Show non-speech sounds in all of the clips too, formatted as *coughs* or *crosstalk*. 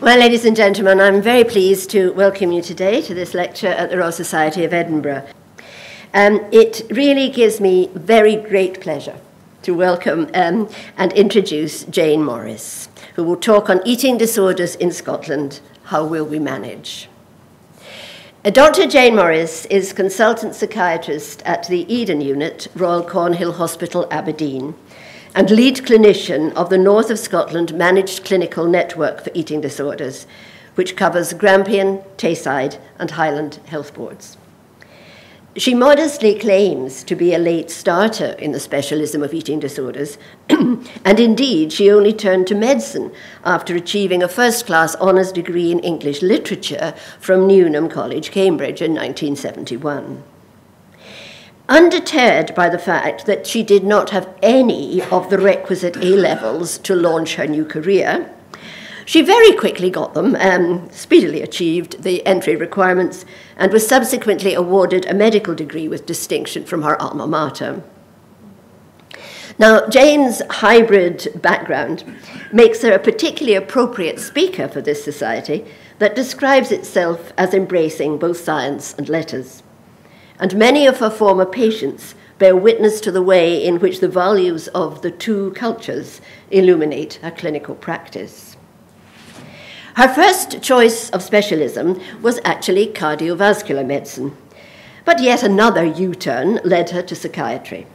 Well, ladies and gentlemen, I'm very pleased to welcome you today to this lecture at the Royal Society of Edinburgh. Um, it really gives me very great pleasure to welcome um, and introduce Jane Morris, who will talk on eating disorders in Scotland. How will we manage? Uh, Dr. Jane Morris is consultant psychiatrist at the Eden Unit, Royal Cornhill Hospital, Aberdeen and lead clinician of the North of Scotland Managed Clinical Network for Eating Disorders, which covers Grampian, Tayside, and Highland health boards. She modestly claims to be a late starter in the specialism of eating disorders, *clears throat* and indeed, she only turned to medicine after achieving a first class honours degree in English literature from Newnham College, Cambridge, in 1971. Undeterred by the fact that she did not have any of the requisite A levels to launch her new career, she very quickly got them, um, speedily achieved the entry requirements, and was subsequently awarded a medical degree with distinction from her alma mater. Now, Jane's hybrid background makes her a particularly appropriate speaker for this society that describes itself as embracing both science and letters and many of her former patients bear witness to the way in which the values of the two cultures illuminate her clinical practice. Her first choice of specialism was actually cardiovascular medicine, but yet another U turn led her to psychiatry.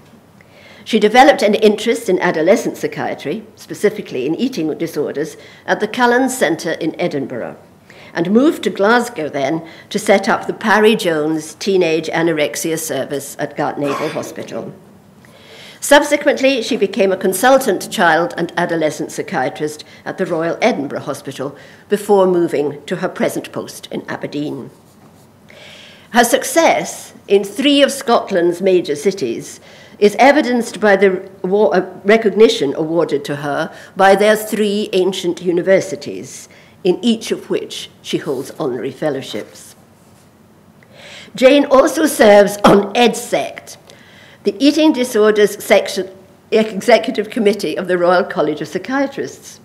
She developed an interest in adolescent psychiatry, specifically in eating disorders, at the Cullen Centre in Edinburgh and moved to Glasgow then to set up the Parry Jones Teenage Anorexia Service at Gartnavel Hospital. Subsequently, she became a consultant child and adolescent psychiatrist at the Royal Edinburgh Hospital before moving to her present post in Aberdeen. Her success in three of Scotland's major cities is evidenced by the recognition awarded to her by their three ancient universities in each of which she holds honorary fellowships. Jane also serves on EDSECT, the Eating Disorders Section Executive Committee of the Royal College of Psychiatrists,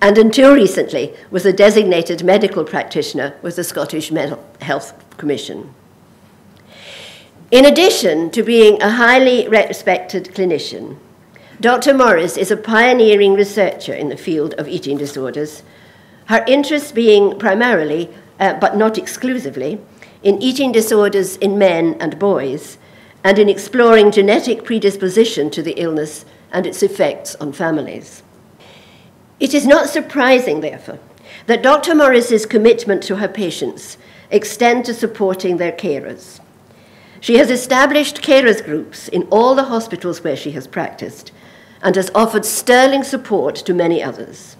and until recently was a designated medical practitioner with the Scottish Mental Health Commission. In addition to being a highly respected clinician, Dr. Morris is a pioneering researcher in the field of eating disorders her interests being primarily, uh, but not exclusively, in eating disorders in men and boys, and in exploring genetic predisposition to the illness and its effects on families. It is not surprising, therefore, that Dr. Morris's commitment to her patients extend to supporting their carers. She has established carers groups in all the hospitals where she has practiced and has offered sterling support to many others.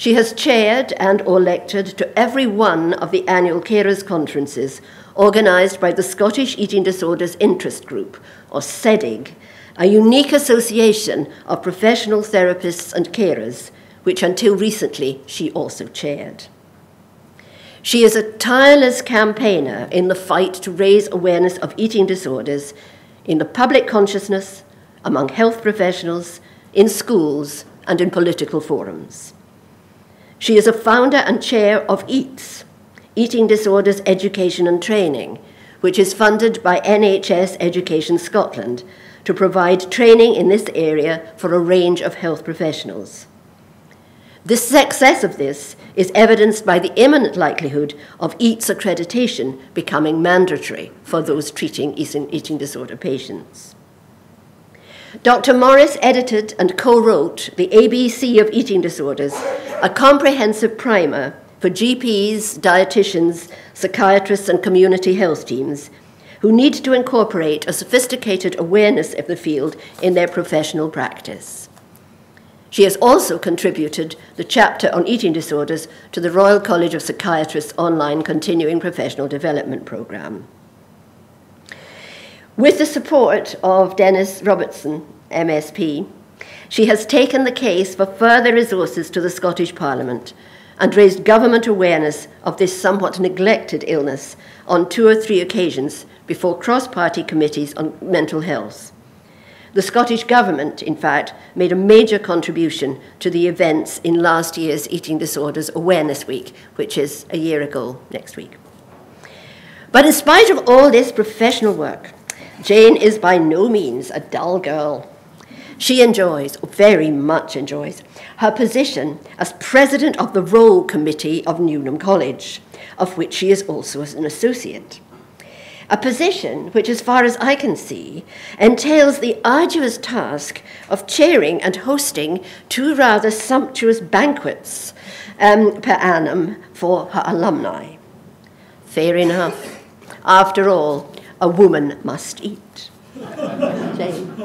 She has chaired and or lectured to every one of the annual carers conferences organised by the Scottish Eating Disorders Interest Group, or SEDIG, a unique association of professional therapists and carers, which until recently she also chaired. She is a tireless campaigner in the fight to raise awareness of eating disorders in the public consciousness, among health professionals, in schools, and in political forums. She is a founder and chair of EATS, Eating Disorders Education and Training, which is funded by NHS Education Scotland to provide training in this area for a range of health professionals. The success of this is evidenced by the imminent likelihood of EATS accreditation becoming mandatory for those treating eating disorder patients. Dr. Morris edited and co wrote The ABC of Eating Disorders, a comprehensive primer for GPs, dietitians, psychiatrists, and community health teams who need to incorporate a sophisticated awareness of the field in their professional practice. She has also contributed the chapter on eating disorders to the Royal College of Psychiatrists online continuing professional development programme. With the support of Dennis Robertson, MSP, she has taken the case for further resources to the Scottish Parliament and raised government awareness of this somewhat neglected illness on two or three occasions before cross party committees on mental health. The Scottish Government, in fact, made a major contribution to the events in last year's Eating Disorders Awareness Week, which is a year ago next week. But in spite of all this professional work, Jane is by no means a dull girl. She enjoys, very much enjoys, her position as president of the Roll Committee of Newnham College, of which she is also an associate. A position which, as far as I can see, entails the arduous task of chairing and hosting two rather sumptuous banquets um, per annum for her alumni. Fair enough. After all, a woman must eat. Jane.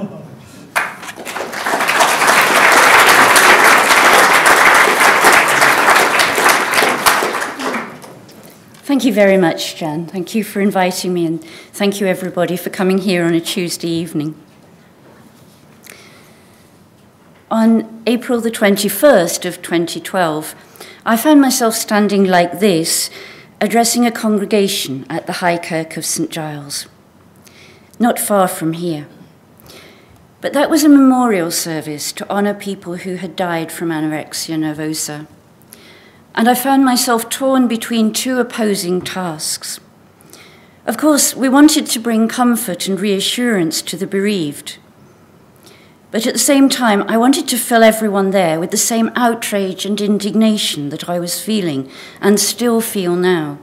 Thank you very much, Jan. Thank you for inviting me, and thank you, everybody, for coming here on a Tuesday evening. On April the 21st of 2012, I found myself standing like this, addressing a congregation at the High Kirk of St Giles, not far from here. But that was a memorial service to honour people who had died from anorexia nervosa and I found myself torn between two opposing tasks. Of course, we wanted to bring comfort and reassurance to the bereaved. But at the same time, I wanted to fill everyone there with the same outrage and indignation that I was feeling and still feel now.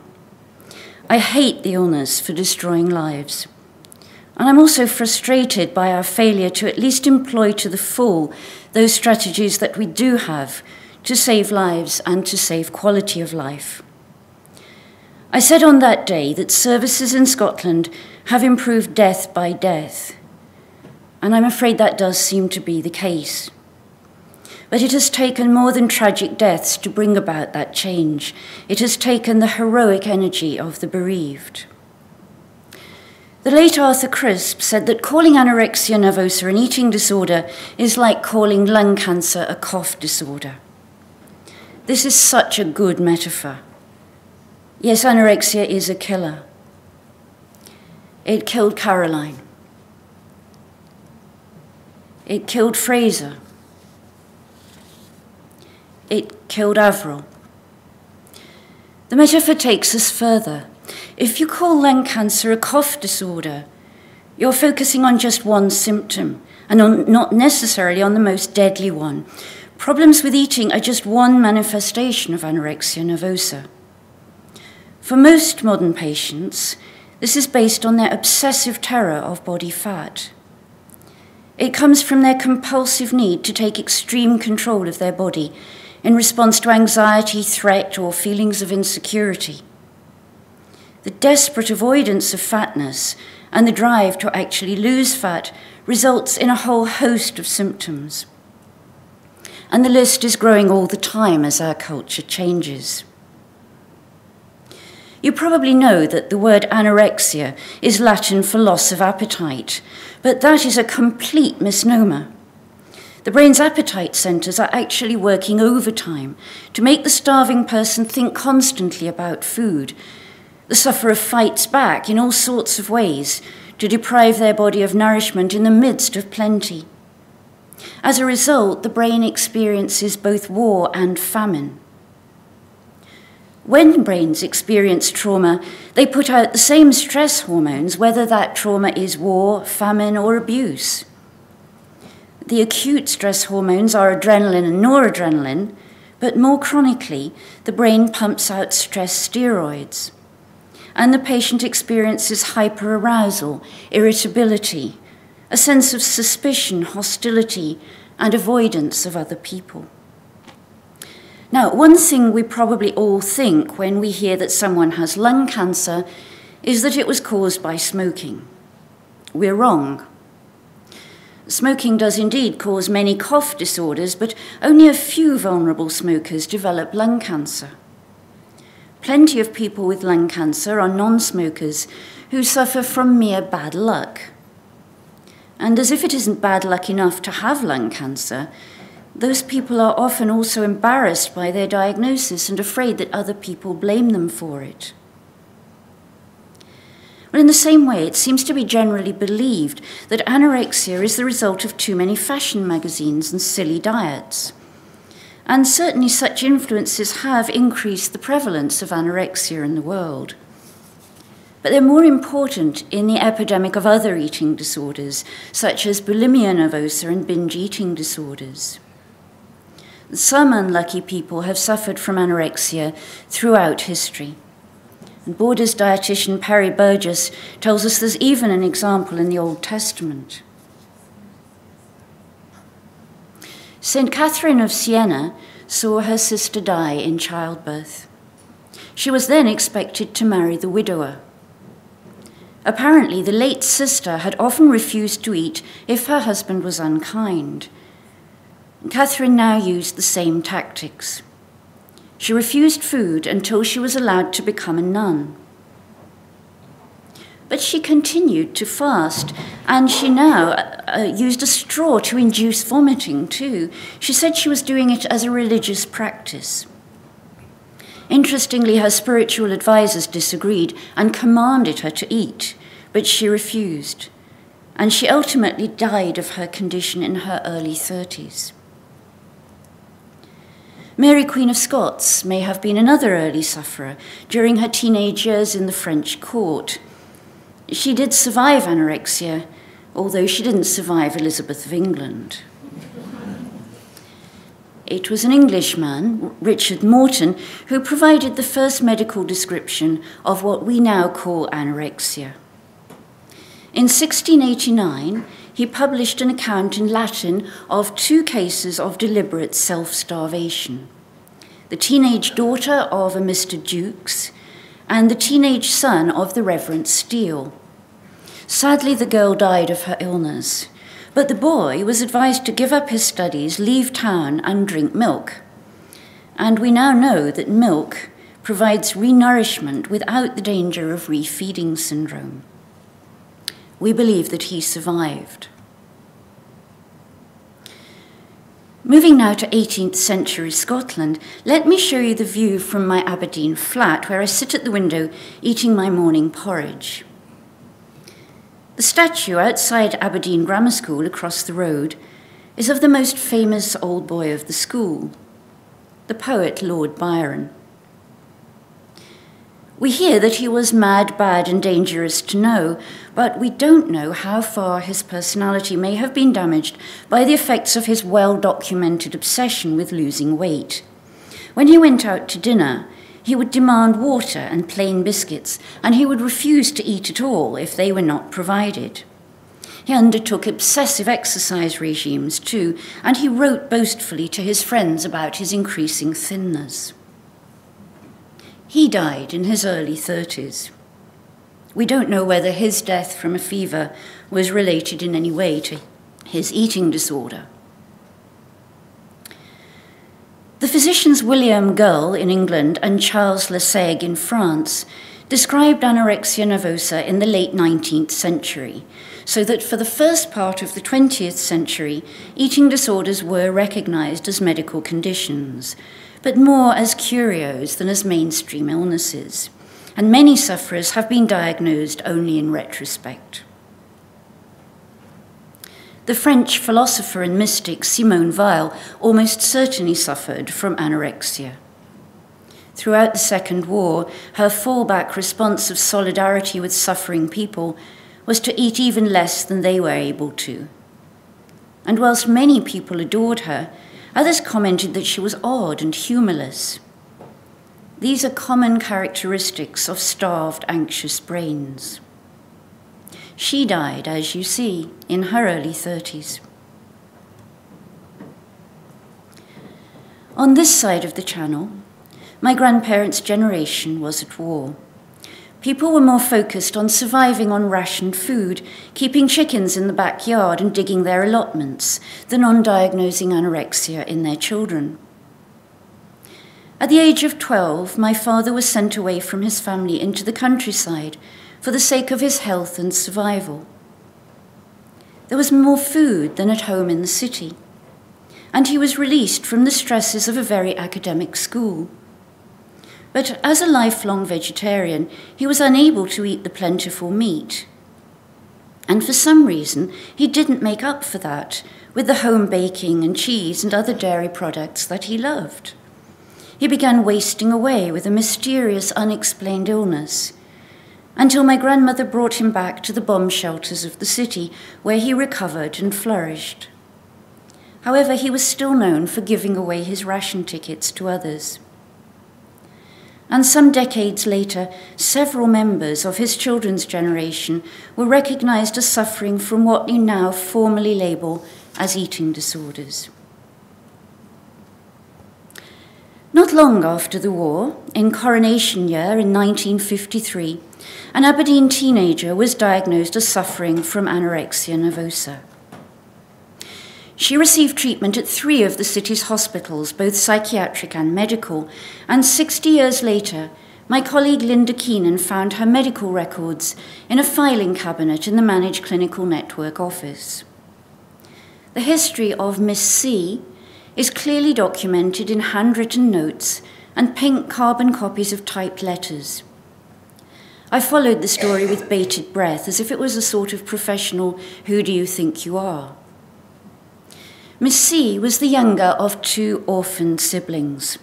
I hate the illness for destroying lives. And I'm also frustrated by our failure to at least employ to the full those strategies that we do have to save lives and to save quality of life. I said on that day that services in Scotland have improved death by death, and I'm afraid that does seem to be the case. But it has taken more than tragic deaths to bring about that change. It has taken the heroic energy of the bereaved. The late Arthur Crisp said that calling anorexia nervosa an eating disorder is like calling lung cancer a cough disorder. This is such a good metaphor. Yes, anorexia is a killer. It killed Caroline. It killed Fraser. It killed Avril. The metaphor takes us further. If you call lung cancer a cough disorder, you're focusing on just one symptom and on, not necessarily on the most deadly one, Problems with eating are just one manifestation of anorexia nervosa. For most modern patients, this is based on their obsessive terror of body fat. It comes from their compulsive need to take extreme control of their body in response to anxiety, threat, or feelings of insecurity. The desperate avoidance of fatness and the drive to actually lose fat results in a whole host of symptoms and the list is growing all the time as our culture changes. You probably know that the word anorexia is Latin for loss of appetite, but that is a complete misnomer. The brain's appetite centers are actually working overtime to make the starving person think constantly about food. The sufferer fights back in all sorts of ways to deprive their body of nourishment in the midst of plenty. As a result, the brain experiences both war and famine. When brains experience trauma, they put out the same stress hormones, whether that trauma is war, famine, or abuse. The acute stress hormones are adrenaline and noradrenaline, but more chronically, the brain pumps out stress steroids. And the patient experiences hyperarousal, irritability, a sense of suspicion, hostility, and avoidance of other people. Now, one thing we probably all think when we hear that someone has lung cancer is that it was caused by smoking. We're wrong. Smoking does indeed cause many cough disorders, but only a few vulnerable smokers develop lung cancer. Plenty of people with lung cancer are non smokers who suffer from mere bad luck. And as if it isn't bad luck enough to have lung cancer, those people are often also embarrassed by their diagnosis and afraid that other people blame them for it. Well, in the same way, it seems to be generally believed that anorexia is the result of too many fashion magazines and silly diets. And certainly, such influences have increased the prevalence of anorexia in the world. But they're more important in the epidemic of other eating disorders, such as bulimia nervosa and binge eating disorders. Some unlucky people have suffered from anorexia throughout history. And Borders dietitian Perry Burgess tells us there's even an example in the Old Testament. St. Catherine of Siena saw her sister die in childbirth. She was then expected to marry the widower. Apparently, the late sister had often refused to eat if her husband was unkind. Catherine now used the same tactics. She refused food until she was allowed to become a nun. But she continued to fast, and she now uh, uh, used a straw to induce vomiting too. She said she was doing it as a religious practice. Interestingly, her spiritual advisers disagreed and commanded her to eat, but she refused, and she ultimately died of her condition in her early 30s. Mary, Queen of Scots, may have been another early sufferer during her teenage years in the French court. She did survive anorexia, although she didn't survive Elizabeth of England. It was an Englishman, Richard Morton, who provided the first medical description of what we now call anorexia. In 1689, he published an account in Latin of two cases of deliberate self starvation the teenage daughter of a Mr. Dukes and the teenage son of the Reverend Steele. Sadly, the girl died of her illness, but the boy was advised to give up his studies, leave town, and drink milk. And we now know that milk provides renourishment without the danger of refeeding syndrome. We believe that he survived. Moving now to 18th century Scotland, let me show you the view from my Aberdeen flat where I sit at the window eating my morning porridge. The statue outside Aberdeen Grammar School across the road is of the most famous old boy of the school, the poet Lord Byron. We hear that he was mad, bad, and dangerous to know, but we don't know how far his personality may have been damaged by the effects of his well documented obsession with losing weight. When he went out to dinner, he would demand water and plain biscuits, and he would refuse to eat at all if they were not provided. He undertook obsessive exercise regimes too, and he wrote boastfully to his friends about his increasing thinness. He died in his early 30s. We don't know whether his death from a fever was related in any way to his eating disorder. The physicians William Gull in England and Charles Lasègue in France described anorexia nervosa in the late 19th century, so that for the first part of the 20th century, eating disorders were recognized as medical conditions, but more as curios than as mainstream illnesses. And many sufferers have been diagnosed only in retrospect. The French philosopher and mystic Simone Weil almost certainly suffered from anorexia. Throughout the Second War, her fallback response of solidarity with suffering people was to eat even less than they were able to. And whilst many people adored her, Others commented that she was odd and humorless. These are common characteristics of starved, anxious brains. She died, as you see, in her early 30s. On this side of the channel, my grandparents' generation was at war. People were more focused on surviving on rationed food, keeping chickens in the backyard and digging their allotments, than on diagnosing anorexia in their children. At the age of 12, my father was sent away from his family into the countryside for the sake of his health and survival. There was more food than at home in the city, and he was released from the stresses of a very academic school. But as a lifelong vegetarian, he was unable to eat the plentiful meat. And for some reason, he didn't make up for that with the home baking and cheese and other dairy products that he loved. He began wasting away with a mysterious, unexplained illness until my grandmother brought him back to the bomb shelters of the city, where he recovered and flourished. However, he was still known for giving away his ration tickets to others. And some decades later, several members of his children's generation were recognized as suffering from what we now formally label as eating disorders. Not long after the war, in coronation year in 1953, an Aberdeen teenager was diagnosed as suffering from anorexia nervosa. She received treatment at three of the city's hospitals, both psychiatric and medical, and 60 years later, my colleague Linda Keenan found her medical records in a filing cabinet in the Managed Clinical Network office. The history of Miss C is clearly documented in handwritten notes and pink carbon copies of typed letters. I followed the story with bated breath, as if it was a sort of professional, who do you think you are? Miss C was the younger of two orphaned siblings.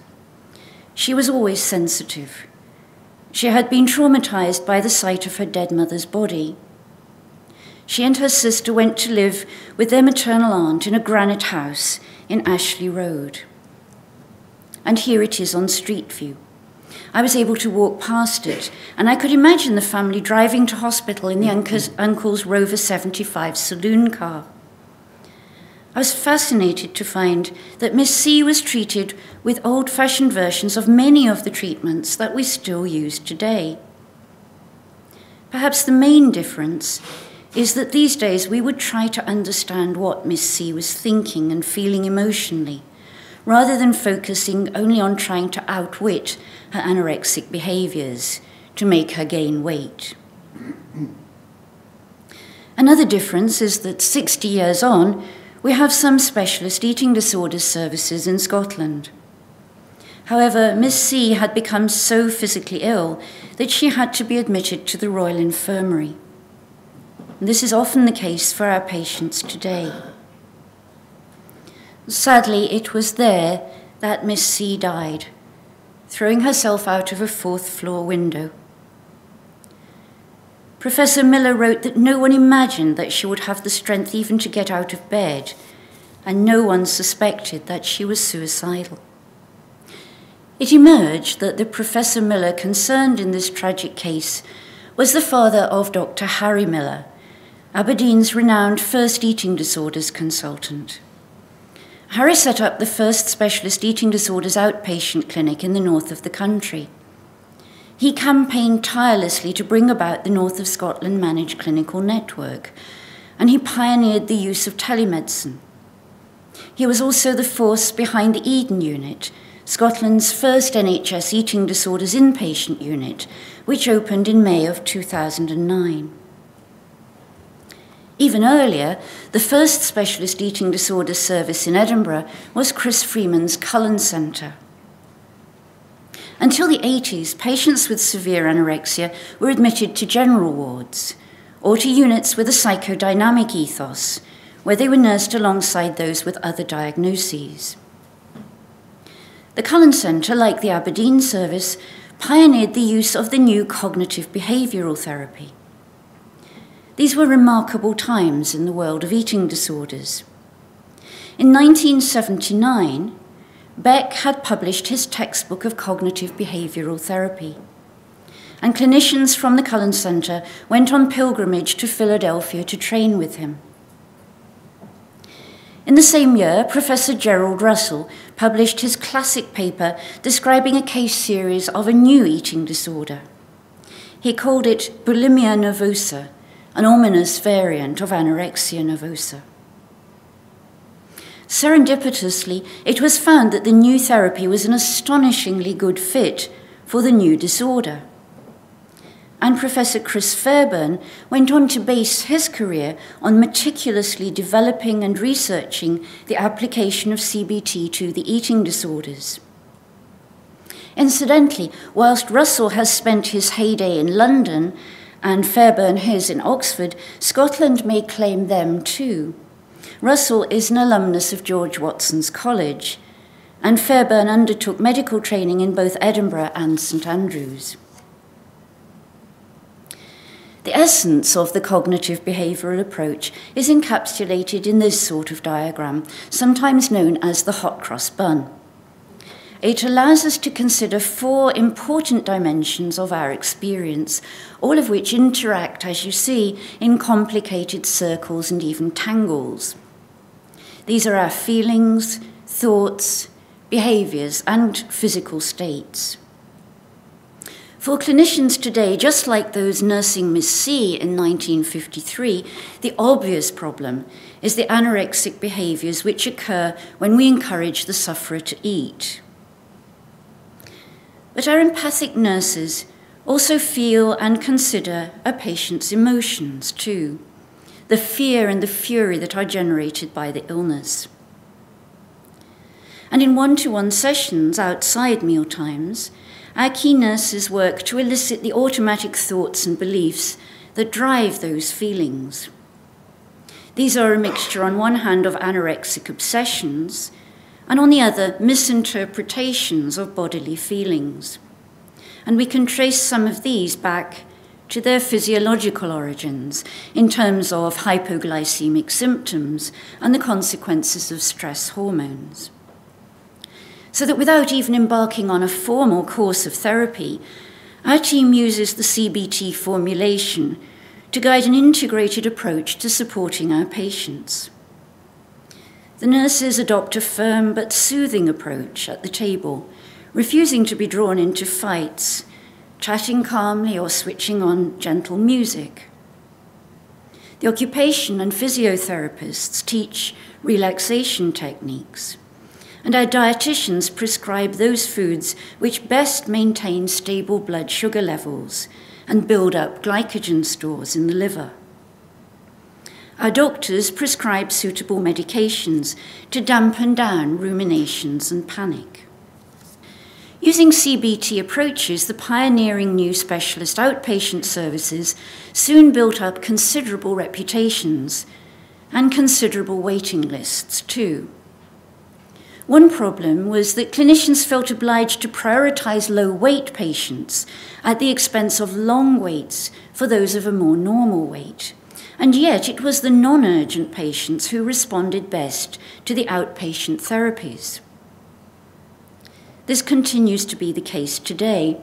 She was always sensitive. She had been traumatized by the sight of her dead mother's body. She and her sister went to live with their maternal aunt in a granite house in Ashley Road. And here it is on Street View. I was able to walk past it, and I could imagine the family driving to hospital in the uncle's, uncle's Rover 75 saloon car. I was fascinated to find that Miss C was treated with old fashioned versions of many of the treatments that we still use today. Perhaps the main difference is that these days we would try to understand what Miss C was thinking and feeling emotionally, rather than focusing only on trying to outwit her anorexic behaviors to make her gain weight. Another difference is that 60 years on, we have some specialist eating disorders services in Scotland. However, Miss C had become so physically ill that she had to be admitted to the Royal Infirmary. This is often the case for our patients today. Sadly, it was there that Miss C died, throwing herself out of a fourth floor window. Professor Miller wrote that no one imagined that she would have the strength even to get out of bed, and no one suspected that she was suicidal. It emerged that the Professor Miller concerned in this tragic case was the father of Dr. Harry Miller, Aberdeen's renowned first eating disorders consultant. Harry set up the first specialist eating disorders outpatient clinic in the north of the country. He campaigned tirelessly to bring about the North of Scotland managed clinical network, and he pioneered the use of telemedicine. He was also the force behind the Eden Unit, Scotland's first NHS eating disorders inpatient unit, which opened in May of 2009. Even earlier, the first specialist eating disorders service in Edinburgh was Chris Freeman's Cullen Centre. Until the 80s, patients with severe anorexia were admitted to general wards or to units with a psychodynamic ethos, where they were nursed alongside those with other diagnoses. The Cullen Centre, like the Aberdeen service, pioneered the use of the new cognitive behavioural therapy. These were remarkable times in the world of eating disorders. In 1979, Beck had published his textbook of cognitive behavioral therapy. And clinicians from the Cullen Centre went on pilgrimage to Philadelphia to train with him. In the same year, Professor Gerald Russell published his classic paper describing a case series of a new eating disorder. He called it bulimia nervosa, an ominous variant of anorexia nervosa. Serendipitously, it was found that the new therapy was an astonishingly good fit for the new disorder. And Professor Chris Fairburn went on to base his career on meticulously developing and researching the application of CBT to the eating disorders. Incidentally, whilst Russell has spent his heyday in London and Fairburn his in Oxford, Scotland may claim them too. Russell is an alumnus of George Watson's College, and Fairburn undertook medical training in both Edinburgh and St Andrews. The essence of the cognitive behavioural approach is encapsulated in this sort of diagram, sometimes known as the hot cross bun. It allows us to consider four important dimensions of our experience, all of which interact, as you see, in complicated circles and even tangles. These are our feelings, thoughts, behaviours, and physical states. For clinicians today, just like those nursing Miss C in 1953, the obvious problem is the anorexic behaviours which occur when we encourage the sufferer to eat. But our empathic nurses also feel and consider a patient's emotions too, the fear and the fury that are generated by the illness. And in one to one sessions outside mealtimes, our key nurses work to elicit the automatic thoughts and beliefs that drive those feelings. These are a mixture, on one hand, of anorexic obsessions and on the other, misinterpretations of bodily feelings. And we can trace some of these back to their physiological origins in terms of hypoglycemic symptoms and the consequences of stress hormones. So that without even embarking on a formal course of therapy, our team uses the CBT formulation to guide an integrated approach to supporting our patients. The nurses adopt a firm but soothing approach at the table, refusing to be drawn into fights, chatting calmly or switching on gentle music. The occupation and physiotherapists teach relaxation techniques, and our dietitians prescribe those foods which best maintain stable blood sugar levels and build up glycogen stores in the liver. Our doctors prescribe suitable medications to dampen down ruminations and panic. Using CBT approaches, the pioneering new specialist outpatient services soon built up considerable reputations and considerable waiting lists, too. One problem was that clinicians felt obliged to prioritize low weight patients at the expense of long waits for those of a more normal weight. And yet, it was the non urgent patients who responded best to the outpatient therapies. This continues to be the case today.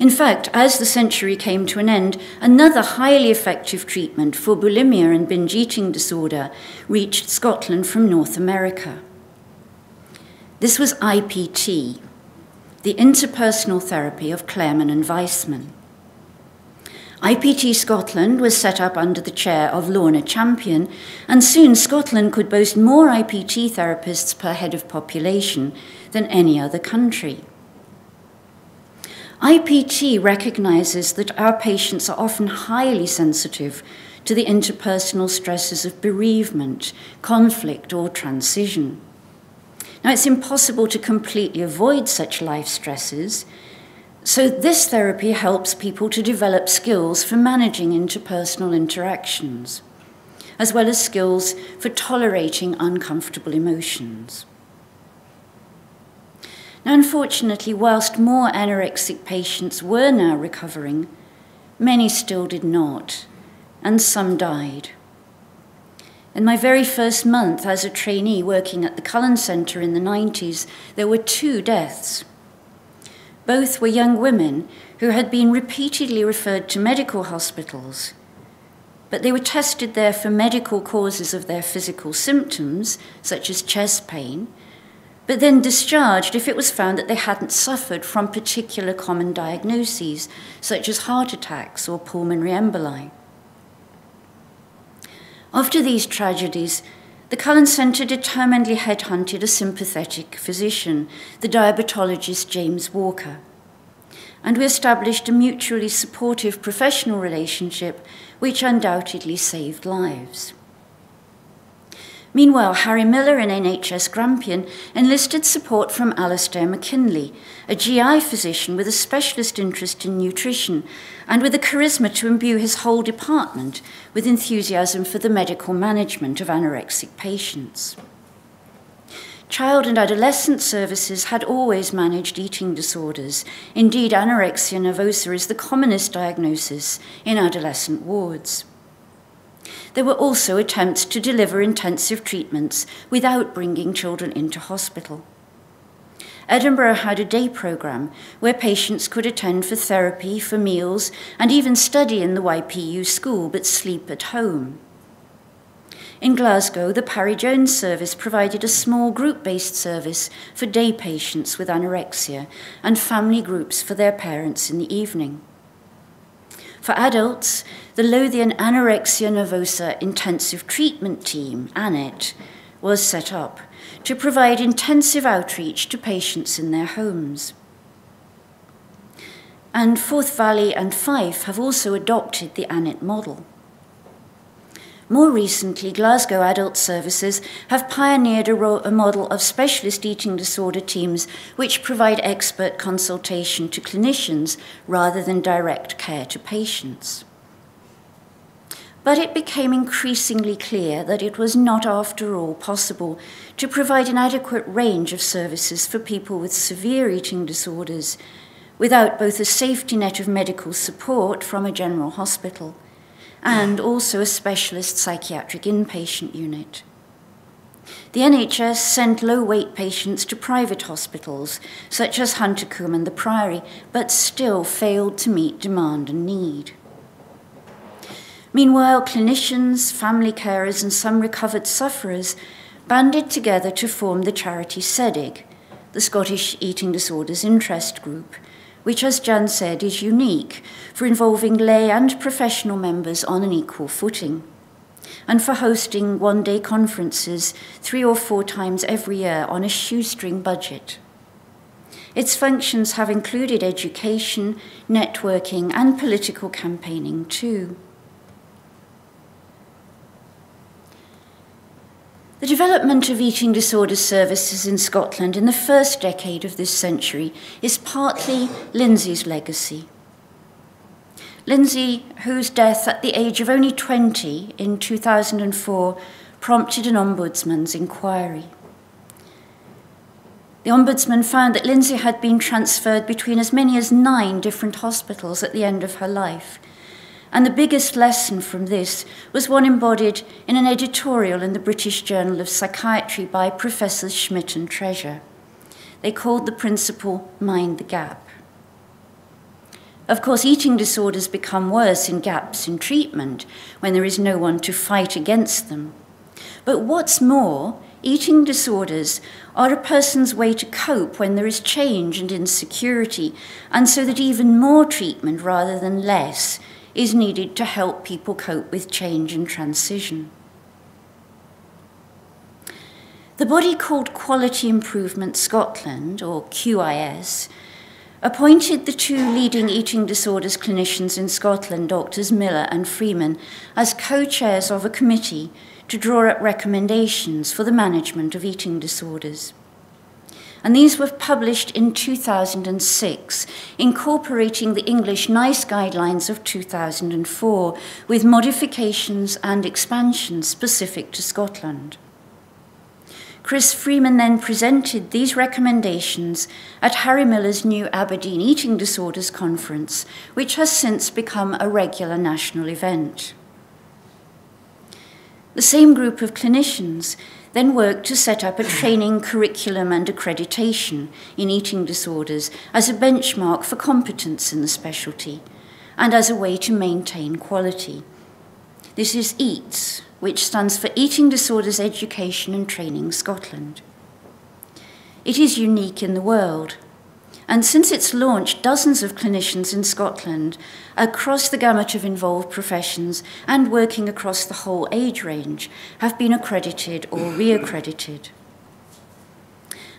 In fact, as the century came to an end, another highly effective treatment for bulimia and binge eating disorder reached Scotland from North America. This was IPT, the interpersonal therapy of Klerman and Weissman. IPT Scotland was set up under the chair of Lorna Champion, and soon Scotland could boast more IPT therapists per head of population than any other country. IPT recognises that our patients are often highly sensitive to the interpersonal stresses of bereavement, conflict, or transition. Now, it's impossible to completely avoid such life stresses, so, this therapy helps people to develop skills for managing interpersonal interactions, as well as skills for tolerating uncomfortable emotions. Now, unfortunately, whilst more anorexic patients were now recovering, many still did not, and some died. In my very first month as a trainee working at the Cullen Centre in the 90s, there were two deaths. Both were young women who had been repeatedly referred to medical hospitals, but they were tested there for medical causes of their physical symptoms, such as chest pain, but then discharged if it was found that they hadn't suffered from particular common diagnoses, such as heart attacks or pulmonary emboli. After these tragedies, the Cullen Centre determinedly headhunted a sympathetic physician, the diabetologist James Walker. And we established a mutually supportive professional relationship which undoubtedly saved lives. Meanwhile, Harry Miller in NHS Grampian enlisted support from Alastair McKinley, a GI physician with a specialist interest in nutrition and with the charisma to imbue his whole department with enthusiasm for the medical management of anorexic patients. Child and adolescent services had always managed eating disorders. Indeed, anorexia nervosa is the commonest diagnosis in adolescent wards. There were also attempts to deliver intensive treatments without bringing children into hospital. Edinburgh had a day programme where patients could attend for therapy, for meals, and even study in the YPU school but sleep at home. In Glasgow, the Parry Jones service provided a small group based service for day patients with anorexia and family groups for their parents in the evening. For adults, the Lothian Anorexia Nervosa Intensive Treatment Team, ANIT, was set up to provide intensive outreach to patients in their homes. And Forth Valley and Fife have also adopted the ANIT model. More recently, Glasgow Adult Services have pioneered a, a, model of specialist eating disorder teams which provide expert consultation to clinicians rather than direct care to patients. But it became increasingly clear that it was not, after all, possible to provide an adequate range of services for people with severe eating disorders without both a safety net of medical support from a general hospital and also a specialist psychiatric inpatient unit. The NHS sent low weight patients to private hospitals, such as Huntercombe and the Priory, but still failed to meet demand and need. Meanwhile, clinicians, family carers, and some recovered sufferers banded together to form the charity SEDIG, the Scottish Eating Disorders Interest Group, which, as Jan said, is unique for involving lay and professional members on an equal footing, and for hosting one day conferences three or four times every year on a shoestring budget. Its functions have included education, networking, and political campaigning too. The development of eating disorder services in Scotland in the first decade of this century is partly Lindsay's legacy. Lindsay, whose death at the age of only 20 in 2004 prompted an ombudsman's inquiry. The ombudsman found that Lindsay had been transferred between as many as nine different hospitals at the end of her life and the biggest lesson from this was one embodied in an editorial in the British Journal of Psychiatry by Professors Schmidt and Treasure. They called the principle Mind the Gap. Of course, eating disorders become worse in gaps in treatment when there is no one to fight against them. But what's more, eating disorders are a person's way to cope when there is change and insecurity, and so that even more treatment rather than less is needed to help people cope with change and transition. The body called Quality Improvement Scotland, or QIS, appointed the two leading eating disorders clinicians in Scotland, Doctors Miller and Freeman, as co chairs of a committee to draw up recommendations for the management of eating disorders and these were published in 2006, incorporating the English NICE guidelines of 2004 with modifications and expansions specific to Scotland. Chris Freeman then presented these recommendations at Harry Miller's new Aberdeen Eating Disorders Conference, which has since become a regular national event. The same group of clinicians then worked to set up a training curriculum and accreditation in eating disorders as a benchmark for competence in the specialty and as a way to maintain quality. This is EATS, which stands for Eating Disorders Education and Training Scotland. It is unique in the world and since its launch, dozens of clinicians in Scotland, across the gamut of involved professions and working across the whole age range, have been accredited or reaccredited.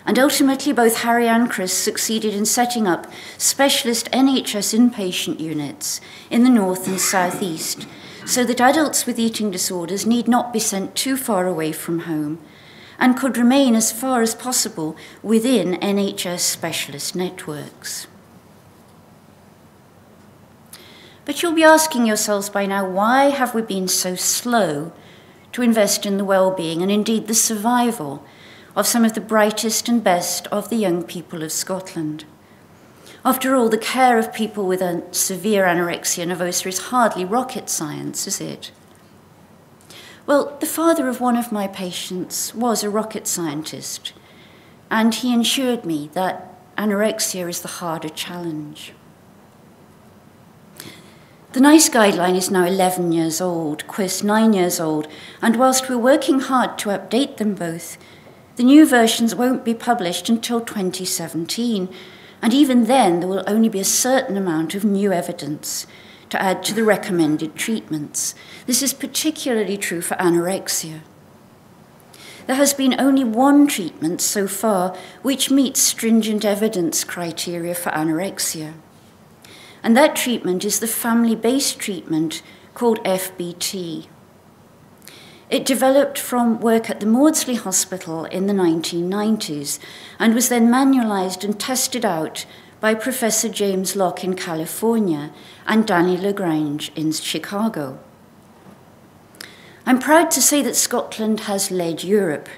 And ultimately, both Harry and Chris succeeded in setting up specialist NHS inpatient units in the north and southeast so that adults with eating disorders need not be sent too far away from home and could remain as far as possible within NHS specialist networks. But you'll be asking yourselves by now why have we been so slow to invest in the well-being and indeed the survival of some of the brightest and best of the young people of Scotland? After all, the care of people with a severe anorexia nervosa is hardly rocket science, is it? Well, the father of one of my patients was a rocket scientist, and he assured me that anorexia is the harder challenge. The NICE guideline is now 11 years old, QIS 9 years old, and whilst we're working hard to update them both, the new versions won't be published until 2017, and even then, there will only be a certain amount of new evidence to add to the recommended treatments. This is particularly true for anorexia. There has been only one treatment so far which meets stringent evidence criteria for anorexia. And that treatment is the family based treatment called FBT. It developed from work at the Maudsley Hospital in the 1990s and was then manualized and tested out by Professor James Lock in California and Danny le Grange in Chicago. I'm proud to say that Scotland has led Europe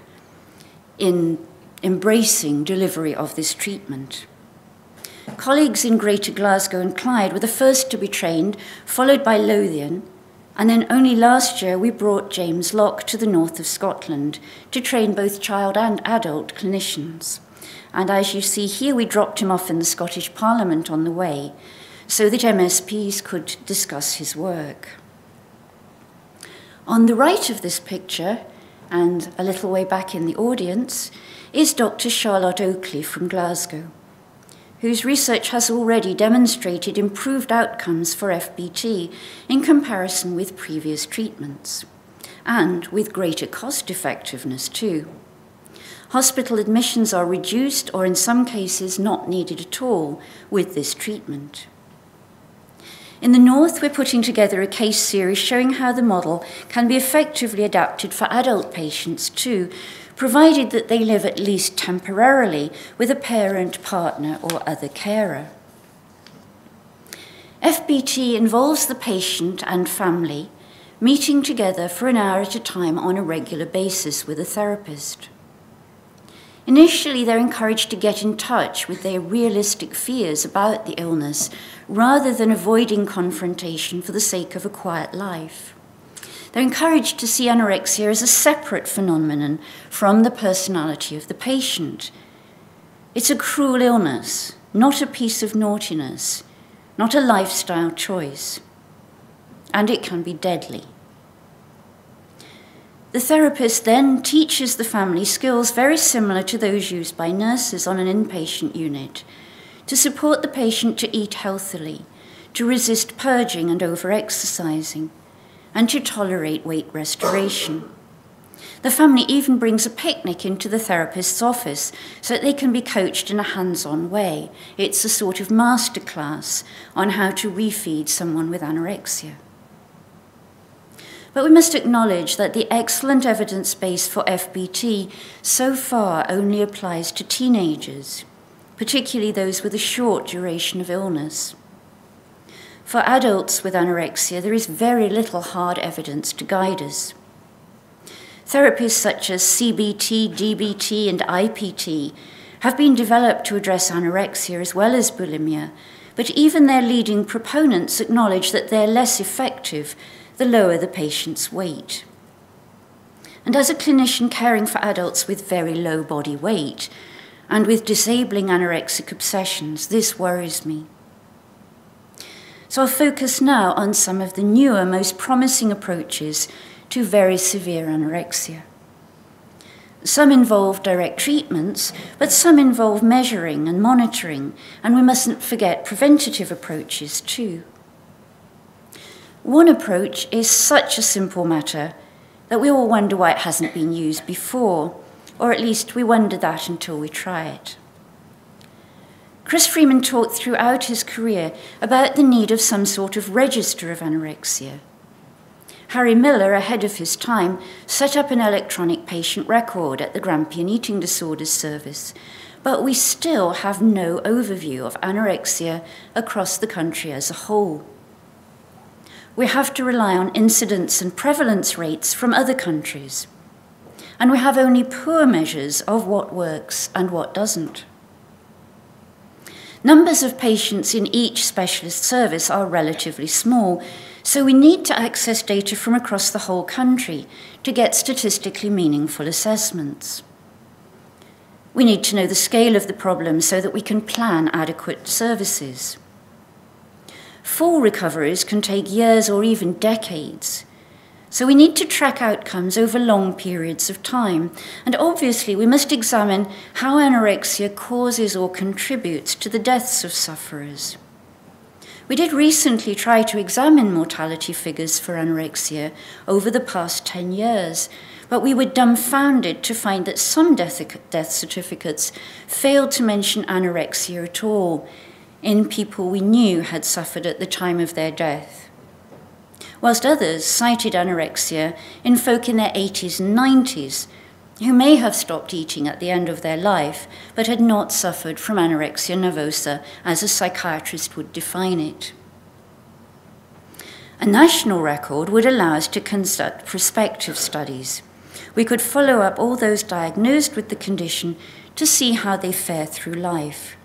in embracing delivery of this treatment. Colleagues in Greater Glasgow and Clyde were the first to be trained, followed by Lothian, and then only last year we brought James Lock to the north of Scotland to train both child and adult clinicians. And as you see here, we dropped him off in the Scottish Parliament on the way so that MSPs could discuss his work. On the right of this picture, and a little way back in the audience, is Dr. Charlotte Oakley from Glasgow whose research has already demonstrated improved outcomes for FBT in comparison with previous treatments, and with greater cost effectiveness too. Hospital admissions are reduced or, in some cases, not needed at all with this treatment. In the North, we're putting together a case series showing how the model can be effectively adapted for adult patients too, provided that they live at least temporarily with a parent, partner, or other carer. FBT involves the patient and family meeting together for an hour at a time on a regular basis with a therapist. Initially, they're encouraged to get in touch with their realistic fears about the illness rather than avoiding confrontation for the sake of a quiet life. They're encouraged to see anorexia as a separate phenomenon from the personality of the patient. It's a cruel illness, not a piece of naughtiness, not a lifestyle choice, and it can be deadly. The therapist then teaches the family skills very similar to those used by nurses on an inpatient unit to support the patient to eat healthily, to resist purging and over-exercising, and to tolerate weight restoration. The family even brings a picnic into the therapist's office so that they can be coached in a hands on way. It's a sort of masterclass on how to refeed someone with anorexia. But we must acknowledge that the excellent evidence base for FBT so far only applies to teenagers, particularly those with a short duration of illness. For adults with anorexia, there is very little hard evidence to guide us. Therapies such as CBT, DBT, and IPT have been developed to address anorexia as well as bulimia, but even their leading proponents acknowledge that they're less effective the lower the patient's weight. And as a clinician caring for adults with very low body weight and with disabling anorexic obsessions, this worries me. So I'll focus now on some of the newer, most promising approaches to very severe anorexia. Some involve direct treatments, but some involve measuring and monitoring, and we mustn't forget preventative approaches too. One approach is such a simple matter that we all wonder why it hasn't been used before, or at least we wonder that until we try it. Chris Freeman talked throughout his career about the need of some sort of register of anorexia. Harry Millar, ahead of his time, set up an electronic patient record at the Grampian Eating Disorders Service, but we still have no overview of anorexia across the country as a whole. We have to rely on incidence and prevalence rates from other countries, and we have only poor measures of what works and what doesn't. Numbers of patients in each specialist service are relatively small, so we need to access data from across the whole country to get statistically meaningful assessments. We need to know the scale of the problem so that we can plan adequate services. Full recoveries can take years or even decades. So we need to track outcomes over long periods of time. And obviously, we must examine how anorexia causes or contributes to the deaths of sufferers. We did recently try to examine mortality figures for anorexia over the past 10 years, but we were dumbfounded to find that some death, death certificates failed to mention anorexia at all in people we knew had suffered at the time of their death. Whilst others cited anorexia in folk in their 80s and 90s who may have stopped eating at the end of their life but had not suffered from anorexia nervosa as a psychiatrist would define it. A national record would allow us to conduct prospective studies we could follow up all those diagnosed with the condition to see how they fare through life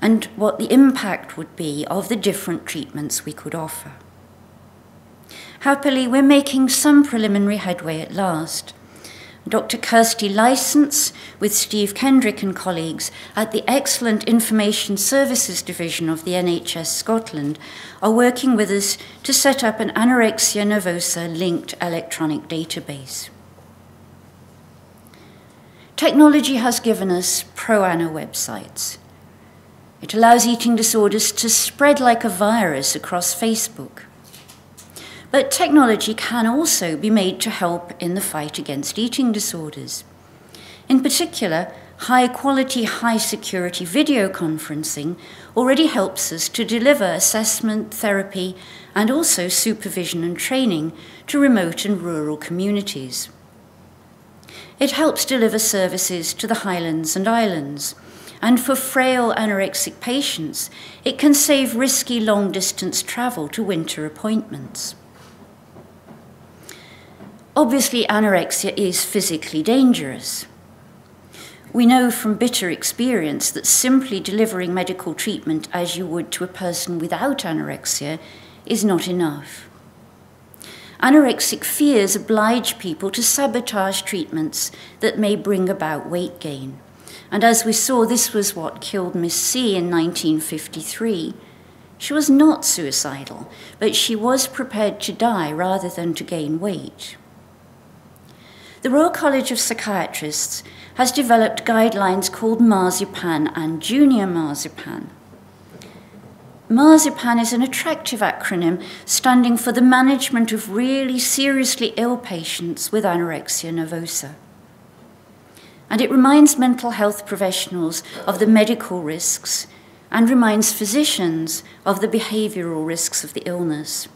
and what the impact would be of the different treatments we could offer. Happily, we're making some preliminary headway at last. Dr. Kirsty Licence, with Steve Kendrick and colleagues at the excellent Information Services Division of the NHS Scotland, are working with us to set up an anorexia nervosa linked electronic database. Technology has given us pro-ANA websites. It allows eating disorders to spread like a virus across Facebook. But technology can also be made to help in the fight against eating disorders. In particular, high quality, high security video conferencing already helps us to deliver assessment, therapy, and also supervision and training to remote and rural communities. It helps deliver services to the Highlands and Islands. And for frail anorexic patients, it can save risky long distance travel to winter appointments. Obviously, anorexia is physically dangerous. We know from bitter experience that simply delivering medical treatment as you would to a person without anorexia is not enough. Anorexic fears oblige people to sabotage treatments that may bring about weight gain. And as we saw, this was what killed Miss C in 1953. She was not suicidal, but she was prepared to die rather than to gain weight. The Royal College of Psychiatrists has developed guidelines called MARSIPAN and Junior MARSIPAN. MARSIPAN is an attractive acronym standing for the management of really seriously ill patients with anorexia nervosa. And it reminds mental health professionals of the medical risks and reminds physicians of the behavioral risks of the illness.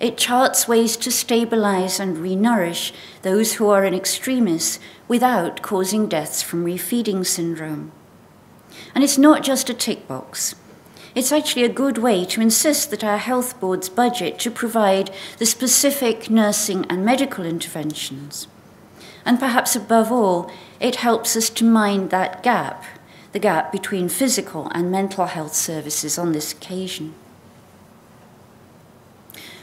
It charts ways to stabilize and renourish those who are in extremis without causing deaths from refeeding syndrome. And it's not just a tick box. It's actually a good way to insist that our health board's budget to provide the specific nursing and medical interventions. And perhaps above all, it helps us to mind that gap, the gap between physical and mental health services on this occasion.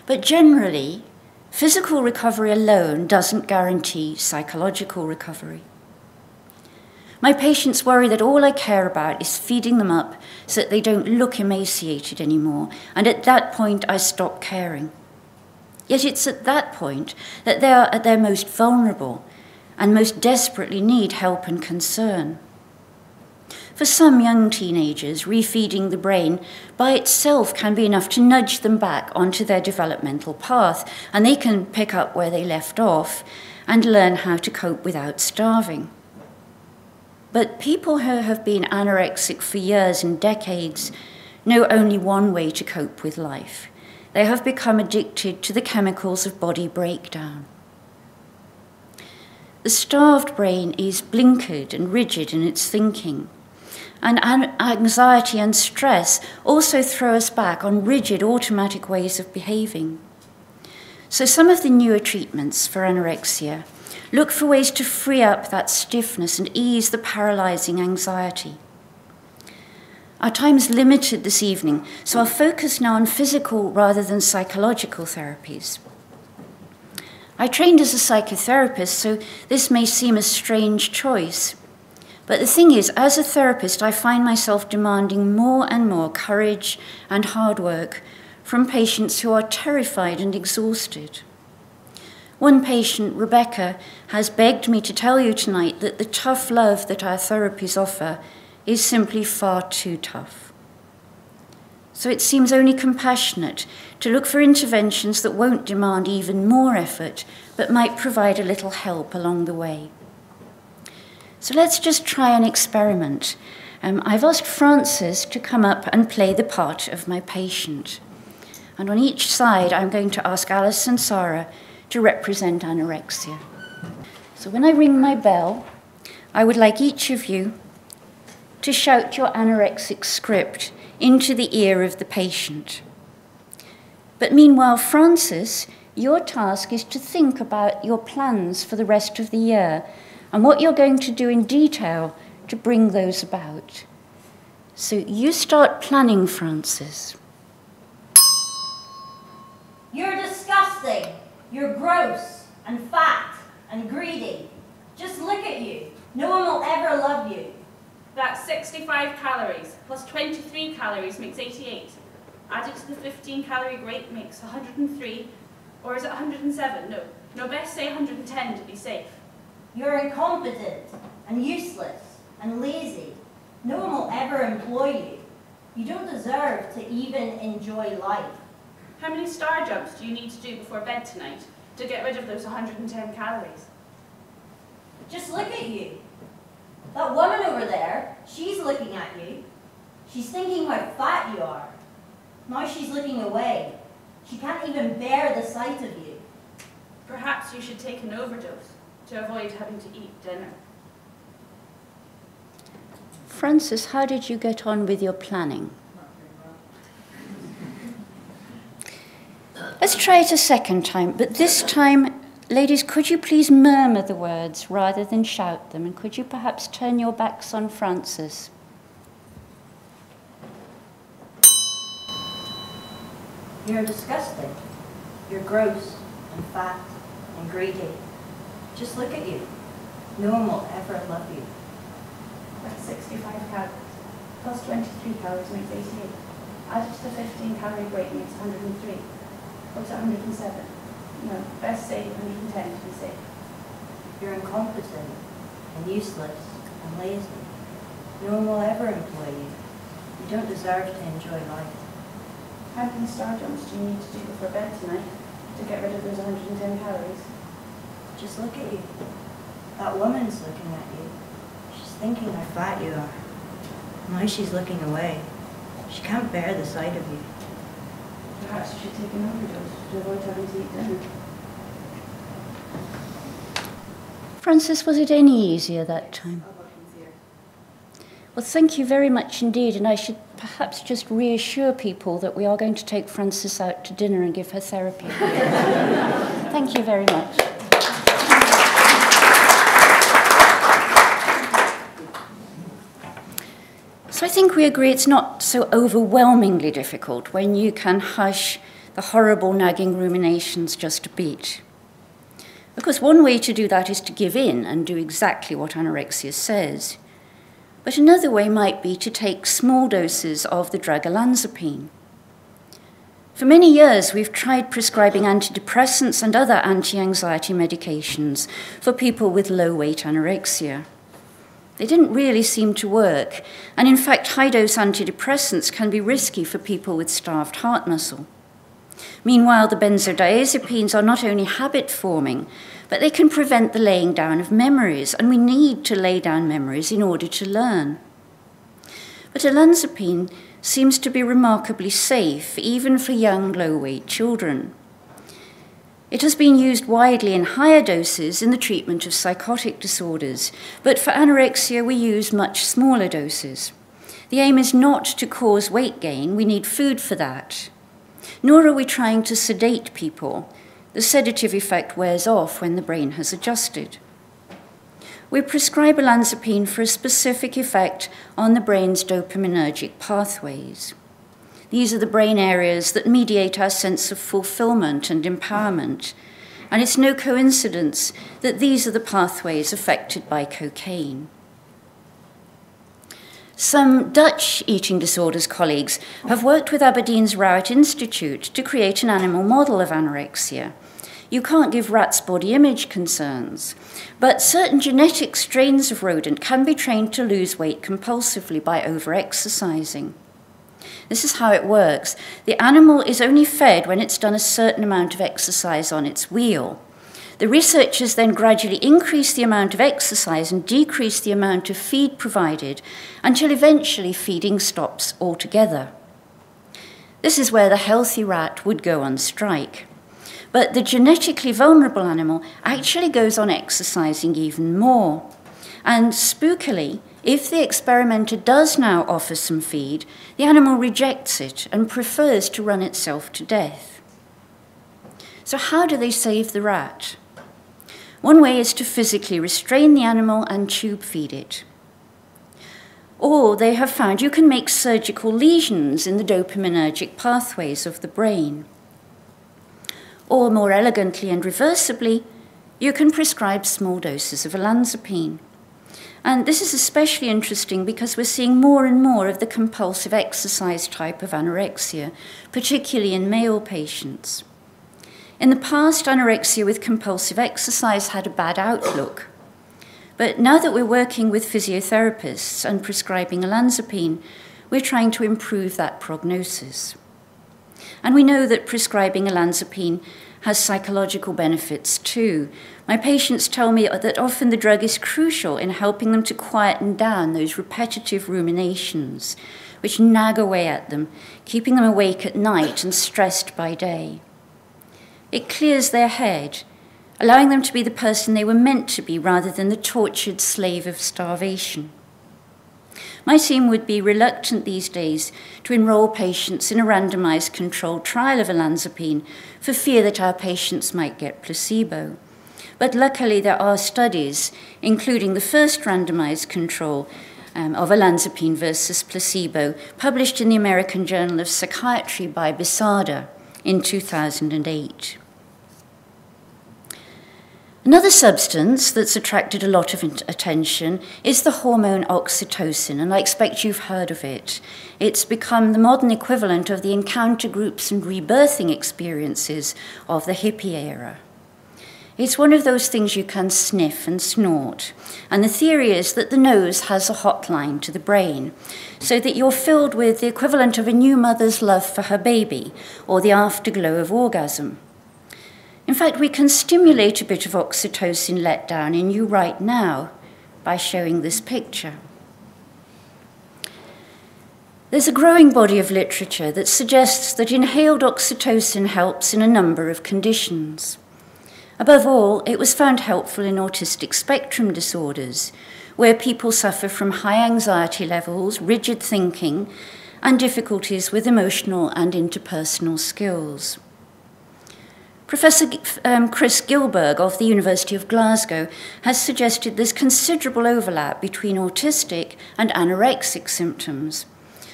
But generally, physical recovery alone doesn't guarantee psychological recovery. My patients worry that all I care about is feeding them up so that they don't look emaciated anymore, and at that point I stop caring. Yet it's at that point that they are at their most vulnerable and most desperately need help and concern. For some young teenagers, refeeding the brain by itself can be enough to nudge them back onto their developmental path, and they can pick up where they left off and learn how to cope without starving. But people who have been anorexic for years and decades know only one way to cope with life they have become addicted to the chemicals of body breakdown. The starved brain is blinkered and rigid in its thinking. And anxiety and stress also throw us back on rigid automatic ways of behaving. So, some of the newer treatments for anorexia look for ways to free up that stiffness and ease the paralyzing anxiety. Our time is limited this evening, so I'll focus now on physical rather than psychological therapies. I trained as a psychotherapist, so this may seem a strange choice. But the thing is, as a therapist, I find myself demanding more and more courage and hard work from patients who are terrified and exhausted. One patient, Rebecca, has begged me to tell you tonight that the tough love that our therapies offer is simply far too tough. So it seems only compassionate to look for interventions that won't demand even more effort, but might provide a little help along the way. So let's just try an experiment. Um, I've asked Frances to come up and play the part of my patient. And on each side, I'm going to ask Alice and Sarah to represent anorexia. So when I ring my bell, I would like each of you to shout your anorexic script into the ear of the patient. But meanwhile, Francis, your task is to think about your plans for the rest of the year and what you're going to do in detail to bring those about. So you start planning, Francis. You're disgusting. You're gross and fat and greedy. Just look at you. No one will ever love you. That's 65 calories, plus 23 calories makes 88. Added to the 15 calorie grape makes 103, or is it 107? No, no, best say 110 to be safe. You're incompetent and useless and lazy. No one will ever employ you. You don't deserve to even enjoy life. How many star jumps do you need to do before bed tonight to get rid of those 110 calories? Just look at you. That woman over there, she's looking at you. She's thinking how fat you are. Now she's looking away. She can't even bear the sight of you. Perhaps you should take an overdose to avoid having to eat dinner. Francis, how did you get on with your planning? Let's try it a second time, but this time Ladies, could you please murmur the words rather than shout them? And could you perhaps turn your backs on Francis? You're disgusting. You're gross and fat and greedy. Just look at you. No one will ever love you. That's 65 calories. Plus 23 calories makes 88. Added to the 15 calorie break makes 103. Up to 107 you know, best safe and content and safe. You're incompetent and useless and lazy. No one will ever employ you. You don't deserve to enjoy life. How many star jumps do you need to do before bed tonight to get rid of those 110 calories? Just look at you. That woman's looking at you. She's thinking how fat you are. Now she's looking away. She can't bear the sight of you. Perhaps you should take an overdose to avoid having to eat dinner. Frances, was it any easier that time? Well, thank you very much indeed, and I should perhaps just reassure people that we are going to take Frances out to dinner and give her therapy. *laughs* thank you very much. So I think we agree it's not so overwhelmingly difficult when you can hush the horrible nagging ruminations just a bit. Of course, one way to do that is to give in and do exactly what anorexia says. But another way might be to take small doses of the drug olanzapine. For many years, we've tried prescribing antidepressants and other anti anxiety medications for people with low weight anorexia. They didn't really seem to work, and in fact, high dose antidepressants can be risky for people with starved heart muscle. Meanwhile, the benzodiazepines are not only habit forming, but they can prevent the laying down of memories, and we need to lay down memories in order to learn. But olanzapine seems to be remarkably safe, even for young low weight children. It has been used widely in higher doses in the treatment of psychotic disorders, but for anorexia we use much smaller doses. The aim is not to cause weight gain, we need food for that. Nor are we trying to sedate people. The sedative effect wears off when the brain has adjusted. We prescribe olanzapine for a specific effect on the brain's dopaminergic pathways. These are the brain areas that mediate our sense of fulfillment and empowerment. And it's no coincidence that these are the pathways affected by cocaine. Some Dutch eating disorders colleagues have worked with Aberdeen's Rowett Institute to create an animal model of anorexia. You can't give rats body image concerns, but certain genetic strains of rodent can be trained to lose weight compulsively by over-exercising. This is how it works. The animal is only fed when it's done a certain amount of exercise on its wheel. The researchers then gradually increase the amount of exercise and decrease the amount of feed provided until eventually feeding stops altogether. This is where the healthy rat would go on strike. But the genetically vulnerable animal actually goes on exercising even more. And spookily, if the experimenter does now offer some feed, the animal rejects it and prefers to run itself to death. So, how do they save the rat? One way is to physically restrain the animal and tube feed it. Or they have found you can make surgical lesions in the dopaminergic pathways of the brain. Or more elegantly and reversibly, you can prescribe small doses of olanzapine. And this is especially interesting because we're seeing more and more of the compulsive exercise type of anorexia, particularly in male patients. In the past, anorexia with compulsive exercise had a bad outlook. But now that we're working with physiotherapists and prescribing olanzapine, we're trying to improve that prognosis. And we know that prescribing olanzapine has psychological benefits too. My patients tell me that often the drug is crucial in helping them to quieten down those repetitive ruminations which nag away at them, keeping them awake at night and stressed by day. It clears their head, allowing them to be the person they were meant to be rather than the tortured slave of starvation. My team would be reluctant these days to enroll patients in a randomized controlled trial of olanzapine for fear that our patients might get placebo. But luckily, there are studies, including the first randomized control um, of olanzapine versus placebo, published in the American Journal of Psychiatry by Bissada in 2008. Another substance that's attracted a lot of attention is the hormone oxytocin, and I expect you've heard of it. It's become the modern equivalent of the encounter groups and rebirthing experiences of the hippie era. It's one of those things you can sniff and snort, and the theory is that the nose has a hotline to the brain, so that you're filled with the equivalent of a new mother's love for her baby or the afterglow of orgasm. In fact, we can stimulate a bit of oxytocin letdown in you right now by showing this picture. There's a growing body of literature that suggests that inhaled oxytocin helps in a number of conditions. Above all, it was found helpful in autistic spectrum disorders, where people suffer from high anxiety levels, rigid thinking, and difficulties with emotional and interpersonal skills. Professor um, Chris Gillberg of the University of Glasgow has suggested there's considerable overlap between autistic and anorexic symptoms.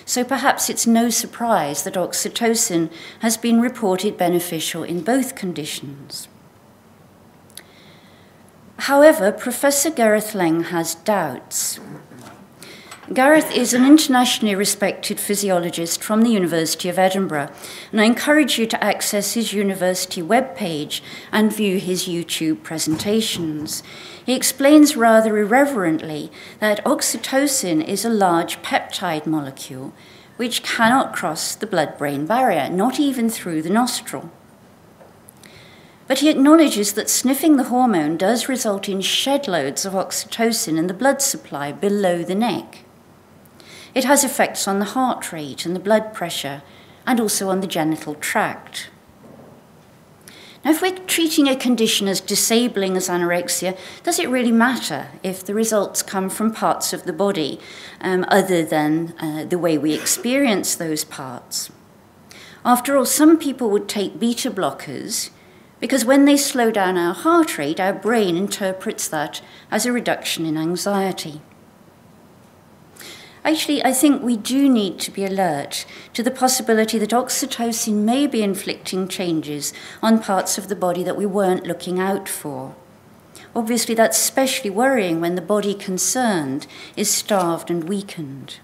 So perhaps it's no surprise that oxytocin has been reported beneficial in both conditions. However, Professor Gareth Leng has doubts. Gareth is an internationally respected physiologist from the University of Edinburgh, and I encourage you to access his university webpage and view his YouTube presentations. He explains rather irreverently that oxytocin is a large peptide molecule which cannot cross the blood brain barrier, not even through the nostril. But he acknowledges that sniffing the hormone does result in shed loads of oxytocin in the blood supply below the neck. It has effects on the heart rate and the blood pressure, and also on the genital tract. Now, if we're treating a condition as disabling as anorexia, does it really matter if the results come from parts of the body um, other than uh, the way we experience those parts? After all, some people would take beta blockers because when they slow down our heart rate, our brain interprets that as a reduction in anxiety. Actually, I think we do need to be alert to the possibility that oxytocin may be inflicting changes on parts of the body that we weren't looking out for. Obviously, that's especially worrying when the body concerned is starved and weakened.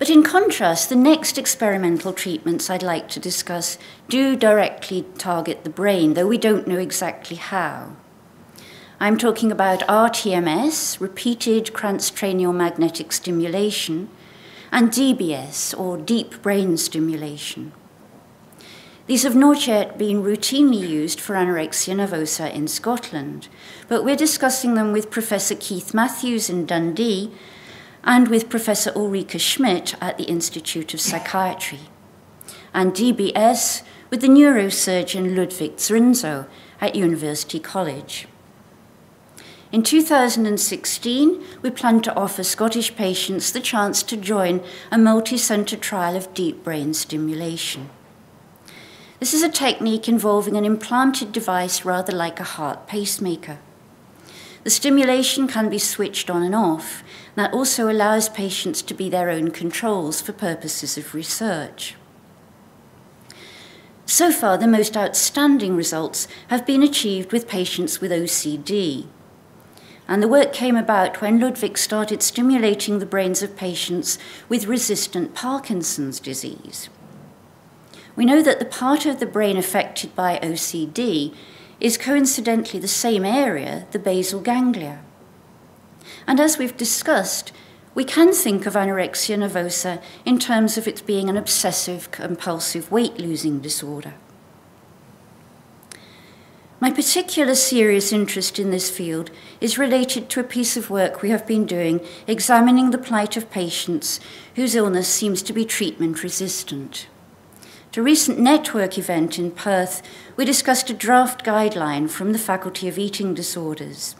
But in contrast, the next experimental treatments I'd like to discuss do directly target the brain, though we don't know exactly how. I'm talking about RTMS, repeated transcranial magnetic stimulation, and DBS, or deep brain stimulation. These have not yet been routinely used for anorexia nervosa in Scotland, but we're discussing them with Professor Keith Matthews in Dundee and with Professor Ulrike Schmidt at the Institute of Psychiatry, and DBS with the neurosurgeon Ludwig Zrinzo at University College. In 2016, we plan to offer Scottish patients the chance to join a multi centre trial of deep brain stimulation. This is a technique involving an implanted device rather like a heart pacemaker. The stimulation can be switched on and off, that also allows patients to be their own controls for purposes of research. So far, the most outstanding results have been achieved with patients with OCD. And the work came about when Ludwig started stimulating the brains of patients with resistant Parkinson's disease. We know that the part of the brain affected by OCD is coincidentally the same area, the basal ganglia. And as we've discussed, we can think of anorexia nervosa in terms of it being an obsessive compulsive weight losing disorder. My particular serious interest in this field is related to a piece of work we have been doing examining the plight of patients whose illness seems to be treatment resistant. At a recent network event in Perth, we discussed a draft guideline from the Faculty of Eating Disorders.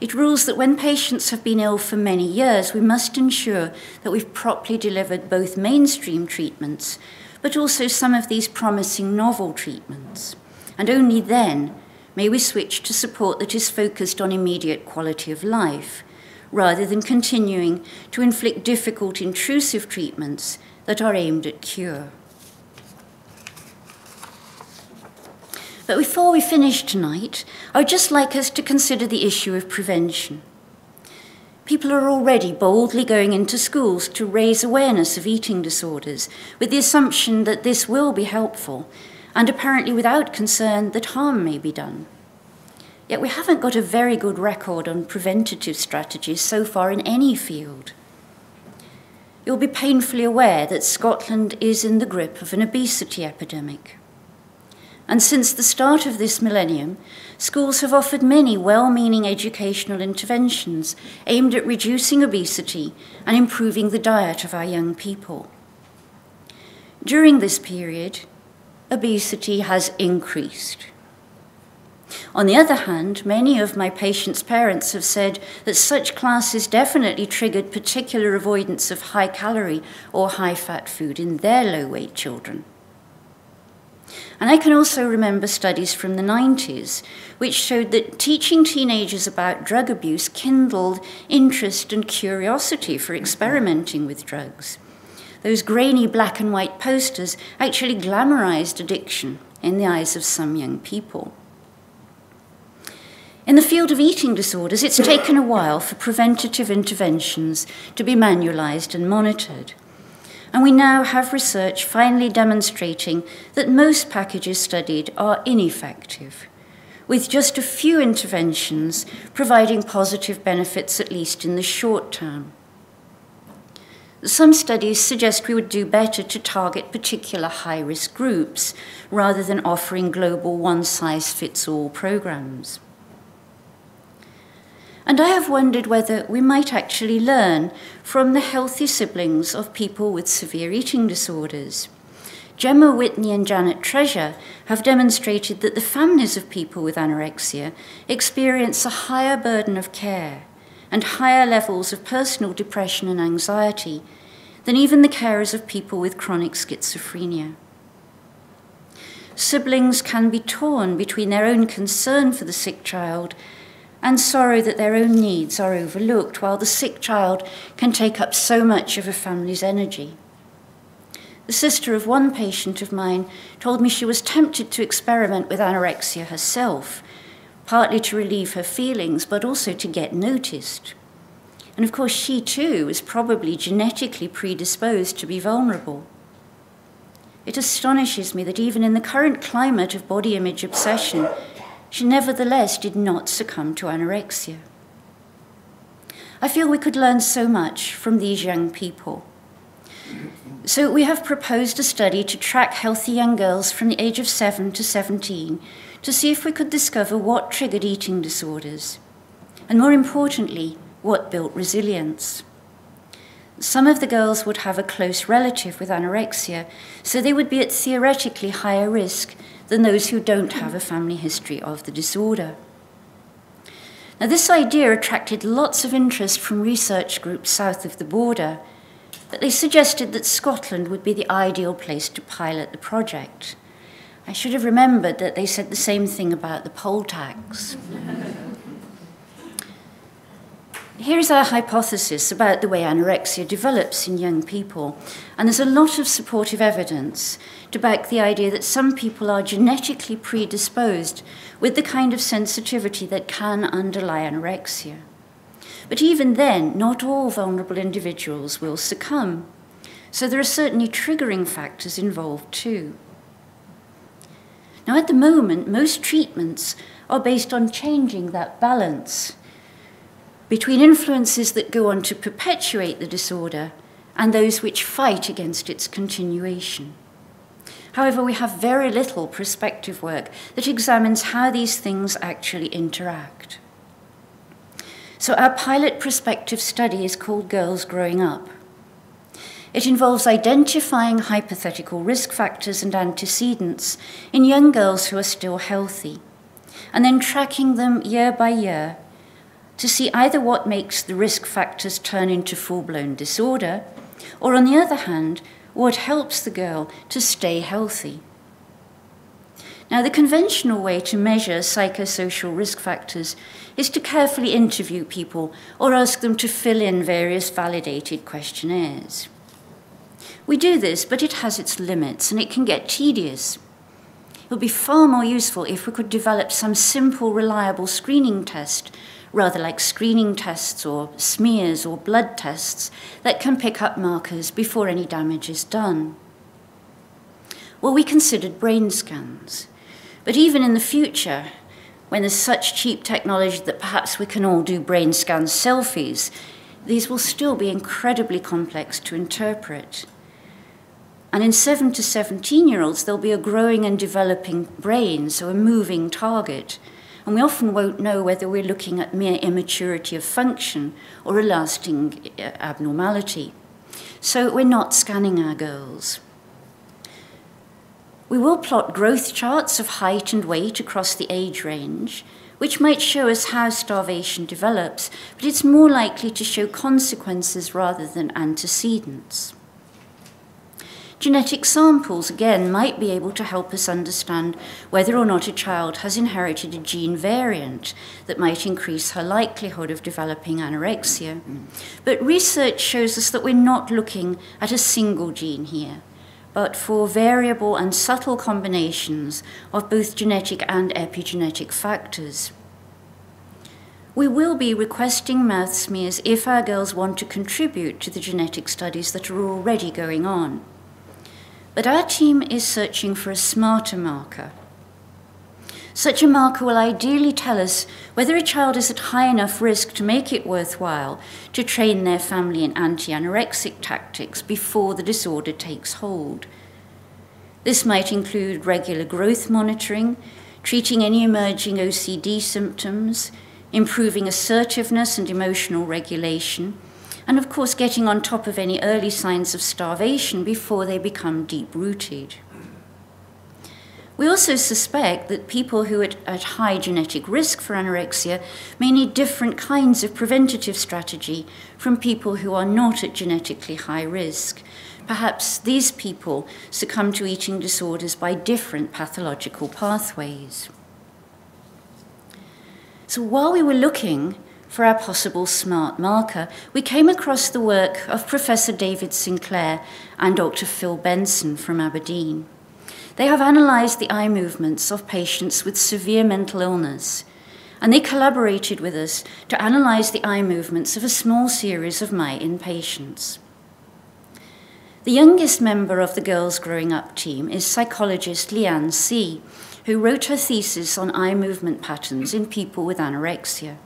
It rules that when patients have been ill for many years, we must ensure that we've properly delivered both mainstream treatments, but also some of these promising novel treatments. And only then may we switch to support that is focused on immediate quality of life, rather than continuing to inflict difficult, intrusive treatments that are aimed at cure. But before we finish tonight, I would just like us to consider the issue of prevention. People are already boldly going into schools to raise awareness of eating disorders with the assumption that this will be helpful, and apparently without concern that harm may be done. Yet we haven't got a very good record on preventative strategies so far in any field. You'll be painfully aware that Scotland is in the grip of an obesity epidemic. And since the start of this millennium, schools have offered many well meaning educational interventions aimed at reducing obesity and improving the diet of our young people. During this period, obesity has increased. On the other hand, many of my patients' parents have said that such classes definitely triggered particular avoidance of high calorie or high fat food in their low weight children. And I can also remember studies from the 90s which showed that teaching teenagers about drug abuse kindled interest and curiosity for experimenting with drugs. Those grainy black and white posters actually glamorized addiction in the eyes of some young people. In the field of eating disorders, it's taken a while for preventative interventions to be manualized and monitored. And we now have research finally demonstrating that most packages studied are ineffective, with just a few interventions providing positive benefits, at least in the short term. Some studies suggest we would do better to target particular high risk groups rather than offering global one size fits all programs. And I have wondered whether we might actually learn from the healthy siblings of people with severe eating disorders. Gemma Whitney and Janet Treasure have demonstrated that the families of people with anorexia experience a higher burden of care and higher levels of personal depression and anxiety than even the carers of people with chronic schizophrenia. Siblings can be torn between their own concern for the sick child and sorrow that their own needs are overlooked, while the sick child can take up so much of a family's energy. The sister of one patient of mine told me she was tempted to experiment with anorexia herself, partly to relieve her feelings, but also to get noticed. And of course, she too was probably genetically predisposed to be vulnerable. It astonishes me that even in the current climate of body image obsession, she nevertheless did not succumb to anorexia. I feel we could learn so much from these young people. So, we have proposed a study to track healthy young girls from the age of 7 to 17 to see if we could discover what triggered eating disorders, and more importantly, what built resilience. Some of the girls would have a close relative with anorexia, so they would be at theoretically higher risk than those who don't have a family history of the disorder. Now, this idea attracted lots of interest from research groups south of the border but they suggested that Scotland would be the ideal place to pilot the project. I should have remembered that they said the same thing about the poll tax. Here's our hypothesis about the way anorexia develops in young people, and there's a lot of supportive evidence to back the idea that some people are genetically predisposed with the kind of sensitivity that can underlie anorexia. But even then, not all vulnerable individuals will succumb. So there are certainly triggering factors involved too. Now, at the moment, most treatments are based on changing that balance between influences that go on to perpetuate the disorder and those which fight against its continuation. However, we have very little prospective work that examines how these things actually interact. So, our pilot prospective study is called Girls Growing Up. It involves identifying hypothetical risk factors and antecedents in young girls who are still healthy, and then tracking them year by year to see either what makes the risk factors turn into full blown disorder, or on the other hand, what helps the girl to stay healthy. Now, the conventional way to measure psychosocial risk factors is to carefully interview people or ask them to fill in various validated questionnaires. We do this, but it has its limits and it can get tedious. It would be far more useful if we could develop some simple, reliable screening test, rather like screening tests or smears or blood tests, that can pick up markers before any damage is done. Well, we considered brain scans. But even in the future, when there's such cheap technology that perhaps we can all do brain scan selfies, these will still be incredibly complex to interpret. And in 7 to 17 year olds, there'll be a growing and developing brain, so a moving target. And we often won't know whether we're looking at mere immaturity of function or a lasting uh, abnormality. So we're not scanning our girls. We will plot growth charts of height and weight across the age range, which might show us how starvation develops, but it's more likely to show consequences rather than antecedents. Genetic samples, again, might be able to help us understand whether or not a child has inherited a gene variant that might increase her likelihood of developing anorexia. But research shows us that we're not looking at a single gene here but for variable and subtle combinations of both genetic and epigenetic factors. We will be requesting mouth smears if our girls want to contribute to the genetic studies that are already going on. But our team is searching for a smarter marker such a marker will ideally tell us whether a child is at high enough risk to make it worthwhile to train their family in anti anorexic tactics before the disorder takes hold. This might include regular growth monitoring, treating any emerging OCD symptoms, improving assertiveness and emotional regulation, and of course, getting on top of any early signs of starvation before they become deep rooted. We also suspect that people who are at high genetic risk for anorexia may need different kinds of preventative strategy from people who are not at genetically high risk. Perhaps these people succumb to eating disorders by different pathological pathways. So while we were looking for our possible smart marker, we came across the work of Professor David St Clair and Dr. Phil Benson from Aberdeen. They have analysed the eye movements of patients with severe mental illness, and they collaborated with us to analyse the eye movements of a small series of my inpatients. The youngest member of the Girls Growing Up team is psychologist Leanne C., who wrote her thesis on eye movement patterns in people with anorexia.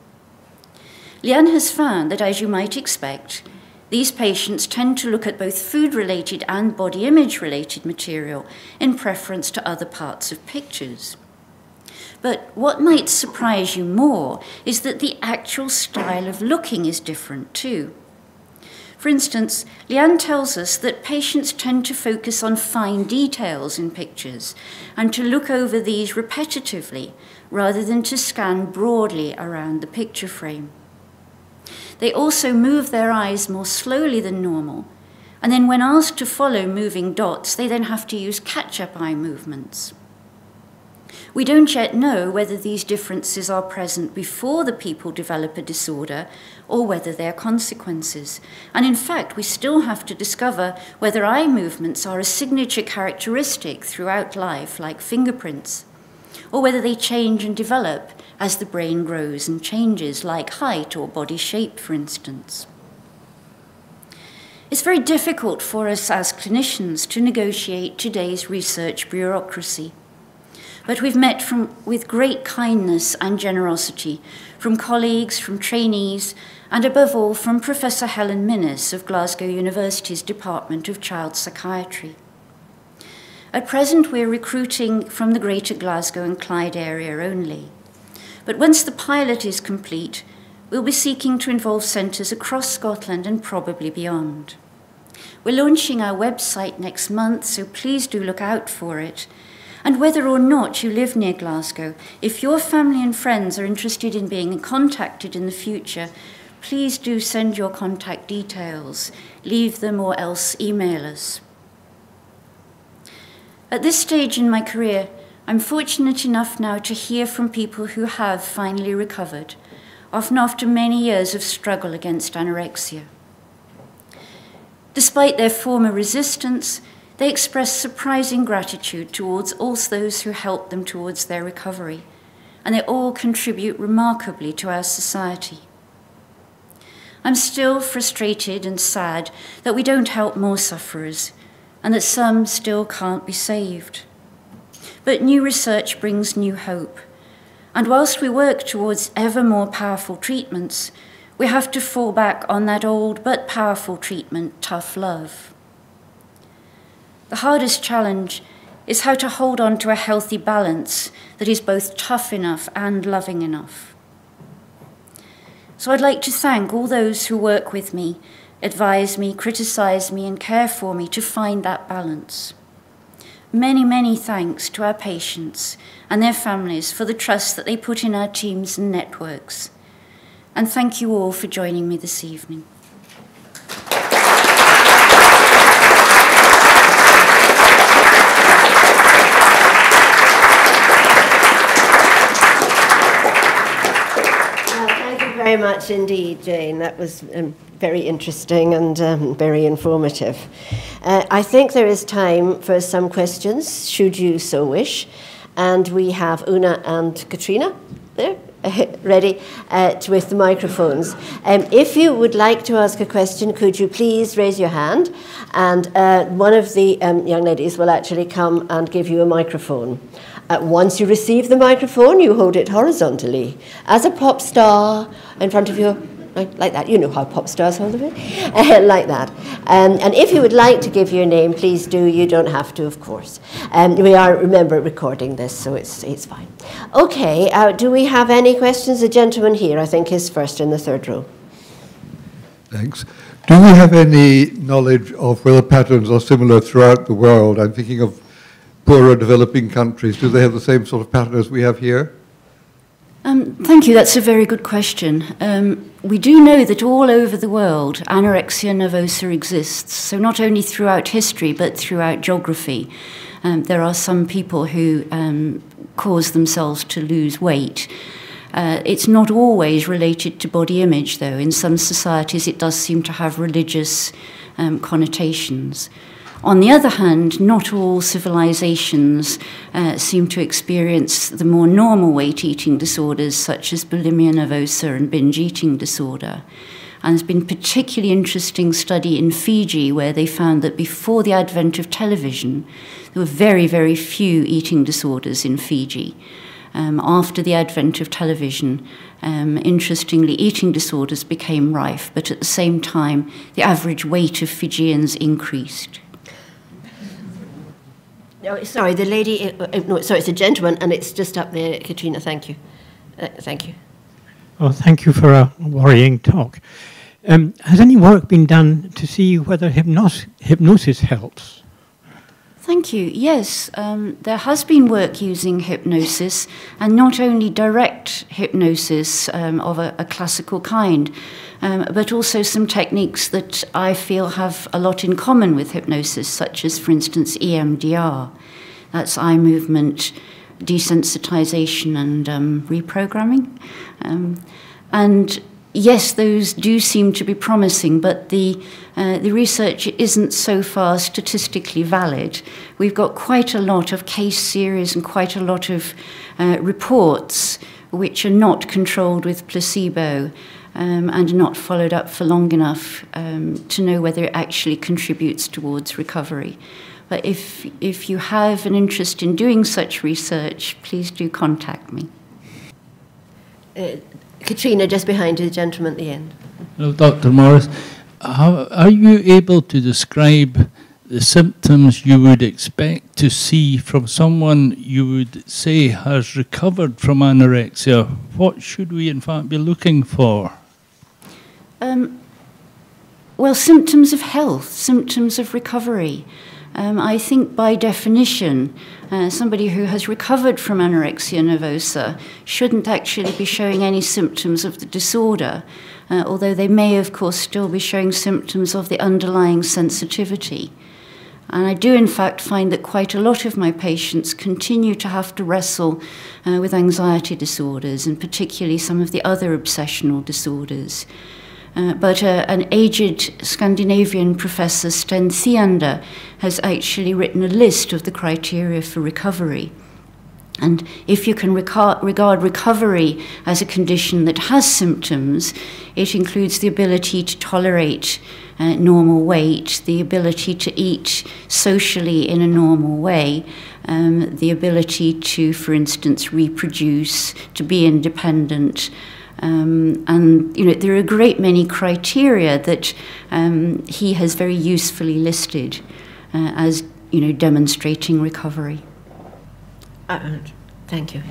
Leanne has found that, as you might expect, these patients tend to look at both food related and body image related material in preference to other parts of pictures. But what might surprise you more is that the actual style of looking is different too. For instance, Leanne tells us that patients tend to focus on fine details in pictures and to look over these repetitively rather than to scan broadly around the picture frame. They also move their eyes more slowly than normal. And then, when asked to follow moving dots, they then have to use catch up eye movements. We don't yet know whether these differences are present before the people develop a disorder or whether they are consequences. And in fact, we still have to discover whether eye movements are a signature characteristic throughout life, like fingerprints, or whether they change and develop as the brain grows and changes, like height or body shape, for instance. It's very difficult for us as clinicians to negotiate today's research bureaucracy. But we've met from, with great kindness and generosity from colleagues, from trainees, and above all from Professor Helen Minnis of Glasgow University's Department of Child Psychiatry. At present, we're recruiting from the Greater Glasgow and Clyde area only. But once the pilot is complete, we'll be seeking to involve centres across Scotland and probably beyond. We're launching our website next month, so please do look out for it. And whether or not you live near Glasgow, if your family and friends are interested in being contacted in the future, please do send your contact details, leave them or else email us. At this stage in my career, I'm fortunate enough now to hear from people who have finally recovered, often after many years of struggle against anorexia. Despite their former resistance, they express surprising gratitude towards all those who helped them towards their recovery, and they all contribute remarkably to our society. I'm still frustrated and sad that we don't help more sufferers, and that some still can't be saved. But new research brings new hope. And whilst we work towards ever more powerful treatments, we have to fall back on that old but powerful treatment, tough love. The hardest challenge is how to hold on to a healthy balance that is both tough enough and loving enough. So I'd like to thank all those who work with me, advise me, criticize me, and care for me to find that balance. Many, many thanks to our patients and their families for the trust that they put in our teams and networks. And thank you all for joining me this evening. Very much indeed, Jane. That was um, very interesting and um, very informative. Uh, I think there is time for some questions, should you so wish. And we have Una and Katrina there. *laughs* ready uh, with the microphones. Um, if you would like to ask a question, could you please raise your hand? And uh, one of the um, young ladies will actually come and give you a microphone. Once you receive the microphone, you hold it horizontally, as a pop star in front of your like, like that. You know how pop stars hold it, uh, *laughs* like that. Um, and if you would like to give your name, please do. You don't have to, of course. Um, we are, remember, recording this, so it's, it's fine. Okay, uh, do we have any questions? The gentleman here, I think, is first in the third row. Thanks. Do we have any knowledge of whether patterns are similar throughout the world? I'm thinking of poorer developing countries. Do they have the same sort of pattern as we have here? Um, thank you. That's a very good question. Um, we do know that all over the world anorexia nervosa exists. So not only throughout history but throughout geography, um, there are some people who um, cause themselves to lose weight. Uh, it's not always related to body image, though. In some societies, it does seem to have religious um, connotations. On the other hand, not all civilizations uh, seem to experience the more normal weight eating disorders such as bulimia nervosa and binge eating disorder. And there's been particularly interesting study in Fiji where they found that before the advent of television, there were very, very few eating disorders in Fiji. Um, after the advent of television, um, interestingly, eating disorders became rife, but at the same time, the average weight of Fijians increased. No, sorry, the lady, uh, uh, no, sorry, it's a gentleman, and it's just up there, Katrina, thank you. Uh, thank you. Well, thank you for a worrying talk. Um, has any work been done to see whether hypnos hypnosis helps? Thank you. Yes, um, there has been work using hypnosis, and not only direct hypnosis um, of a, a, classical kind, um, but also some techniques that I feel have a lot in common with hypnosis, such as, for instance, EMDR. That's eye movement desensitization and um, reprogramming. Um, and yes, those do seem to be promising, but the, uh, the research isn't so far statistically valid. We've got quite a lot of case series and quite a lot of uh, reports which are not controlled with placebo um, and not followed up for long enough um, to know whether it actually contributes towards recovery. But if, if you have an interest in doing such research, please do contact me. Uh, Katrina, just behind you, the gentleman at the end. Hello, Dr. Morris. How, are you able to describe the symptoms you would expect to see from someone you would say has recovered from anorexia? What should we, in fact, be looking for? Um, well, symptoms of health, symptoms of recovery. Um, I think by definition, uh, somebody who has recovered from anorexia nervosa shouldn't actually be showing any symptoms of the disorder, uh, although they may, of course, still be showing symptoms of the underlying sensitivity. And I do, in fact, find that quite a lot of my patients continue to have to wrestle uh, with anxiety disorders, and particularly some of the other obsessional disorders. Uh, but uh, an aged Scandinavian professor, Sten Theander, has actually written a list of the criteria for recovery. And if you can regard recovery as a condition that has symptoms, it includes the ability to tolerate uh, normal weight, the ability to eat socially in a normal way, um, the ability to, for instance, reproduce, to be independent. Um, and you know there are a great many criteria that um, he has very usefully listed uh, as you know demonstrating recovery. Uh, thank you.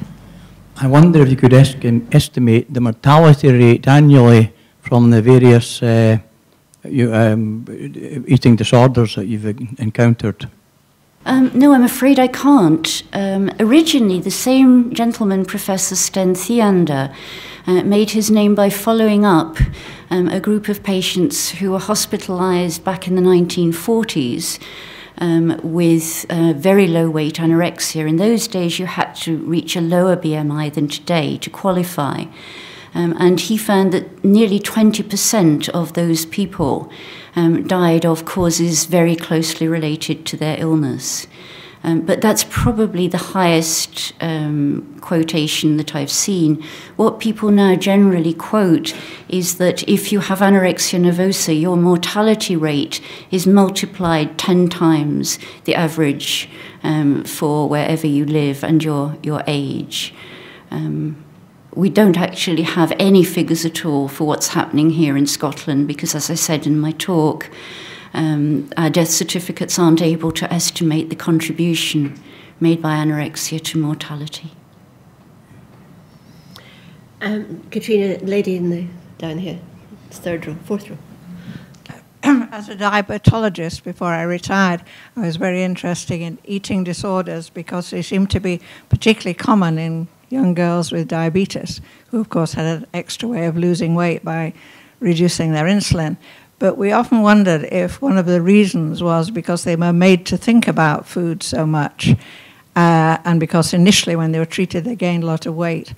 I wonder if you could estimate the mortality rate annually from the various uh, you, um, eating disorders that you've encountered. Um, no, I'm afraid I can't. Um, originally, the same gentleman, Professor Sten Theander, uh, made his name by following up um, a group of patients who were hospitalized back in the 1940s um, with uh, very low weight anorexia. In those days, you had to reach a lower BMI than today to qualify. Um, and he found that nearly 20% of those people um, died of causes very closely related to their illness. Um, but that's probably the highest um, quotation that I've seen. What people now generally quote is that if you have anorexia nervosa, your mortality rate is multiplied 10 times the average um, for wherever you live and your, your age. Um, we don't actually have any figures at all for what's happening here in Scotland because, as I said in my talk, um, our death certificates aren't able to estimate the contribution made by anorexia to mortality. Um, Katrina, lady in the down here, third row, fourth row. *clears throat* As a diabetologist before I retired, I was very interested in eating disorders because they seem to be particularly common in young girls with diabetes, who of course had an extra way of losing weight by reducing their insulin. But we often wondered if one of the reasons was because they were made to think about food so much, uh, and because initially when they were treated they gained a lot of weight.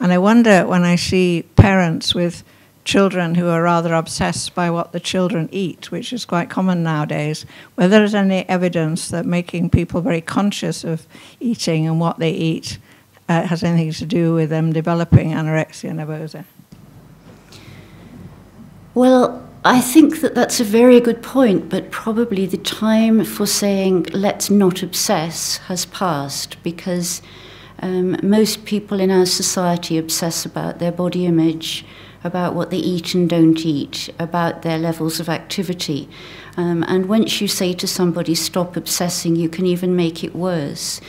And I wonder when I see parents with children who are rather obsessed by what the children eat, which is quite common nowadays, whether there's any evidence that making people very conscious of eating and what they eat uh, has anything to do with them developing anorexia nervosa. Well, I think that that's a very good point, but probably the time for saying let's not obsess has passed because um, most people in our society obsess about their body image, about what they eat and don't eat, about their levels of activity. Um, and once you say to somebody, stop obsessing, you can even make it worse.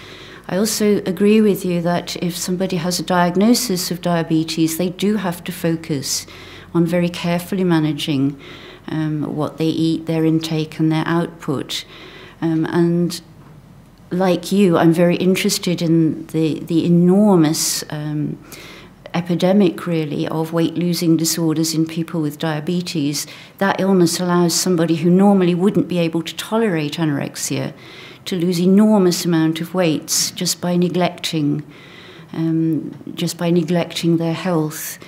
I also agree with you that if somebody has a diagnosis of diabetes, they do have to focus on very carefully managing um, what they eat, their intake, and their output. Um, and like you, I'm very interested in the, the enormous um, epidemic, really, of weight losing disorders in people with diabetes. That illness allows somebody who normally wouldn't be able to tolerate anorexia to lose enormous amount of weights just by neglecting, um, just by neglecting their health.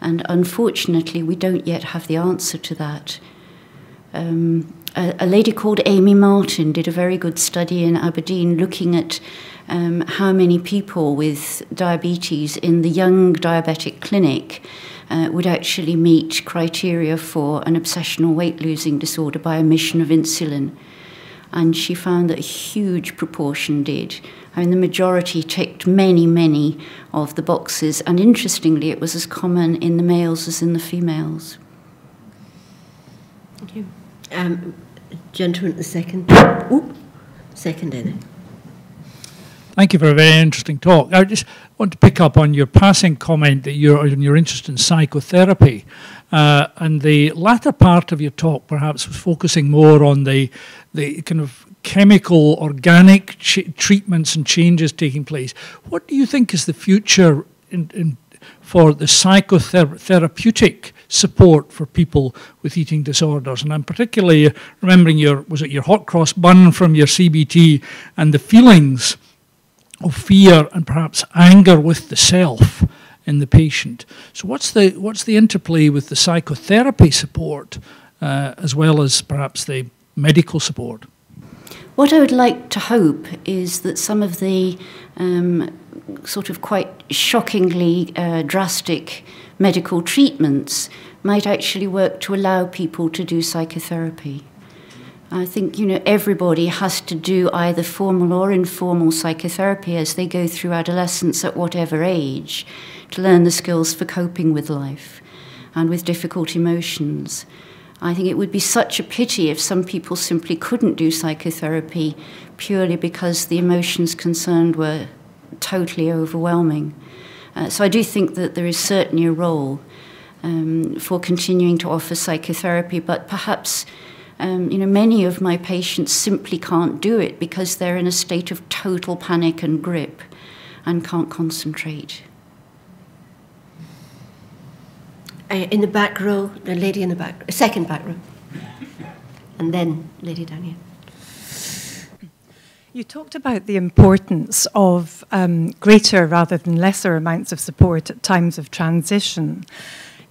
And unfortunately, we don't yet have the answer to that. Um, a, a, lady called Amy Martin did a very good study in Aberdeen looking at um, how many people with diabetes in the young diabetic clinic uh, would actually meet criteria for an obsessional weight losing disorder by omission of insulin. And she found that a huge proportion did. I mean, the majority ticked many, many of the boxes, and interestingly, it was as common in the males as in the females. Thank you. Um, gentleman, the second. Oop, second in Thank you for a very interesting talk. I just want to pick up on your passing comment that you're, you're interested in psychotherapy. Uh, and the latter part of your talk perhaps was focusing more on the, the kind of chemical, organic treatments and changes taking place. What do you think is the future in, in, for the psychotherapeutic support for people with eating disorders? And I'm particularly remembering your, was it your hot cross bun from your CBT and the feelings of fear and perhaps anger with the self in the patient. So what's the what's the interplay with the psychotherapy support uh, as well as perhaps the medical support? What I would like to hope is that some of the um, sort of quite shockingly uh, drastic medical treatments might actually work to allow people to do psychotherapy. I think you know everybody has to do either formal or informal psychotherapy as they go through adolescence at whatever age to learn the skills for coping with life and with difficult emotions. I think it would be such a pity if some people simply couldn't do psychotherapy purely because the emotions concerned were totally overwhelming. Uh, so I do think that there is certainly a role um, for continuing to offer psychotherapy, but perhaps um, you know, many of my patients simply can't do it because they're in a state of total panic and grip and can't concentrate. Uh, in the back row, the lady in the back, second back row, and then lady down here. You talked about the importance of um, greater rather than lesser amounts of support at times of transition.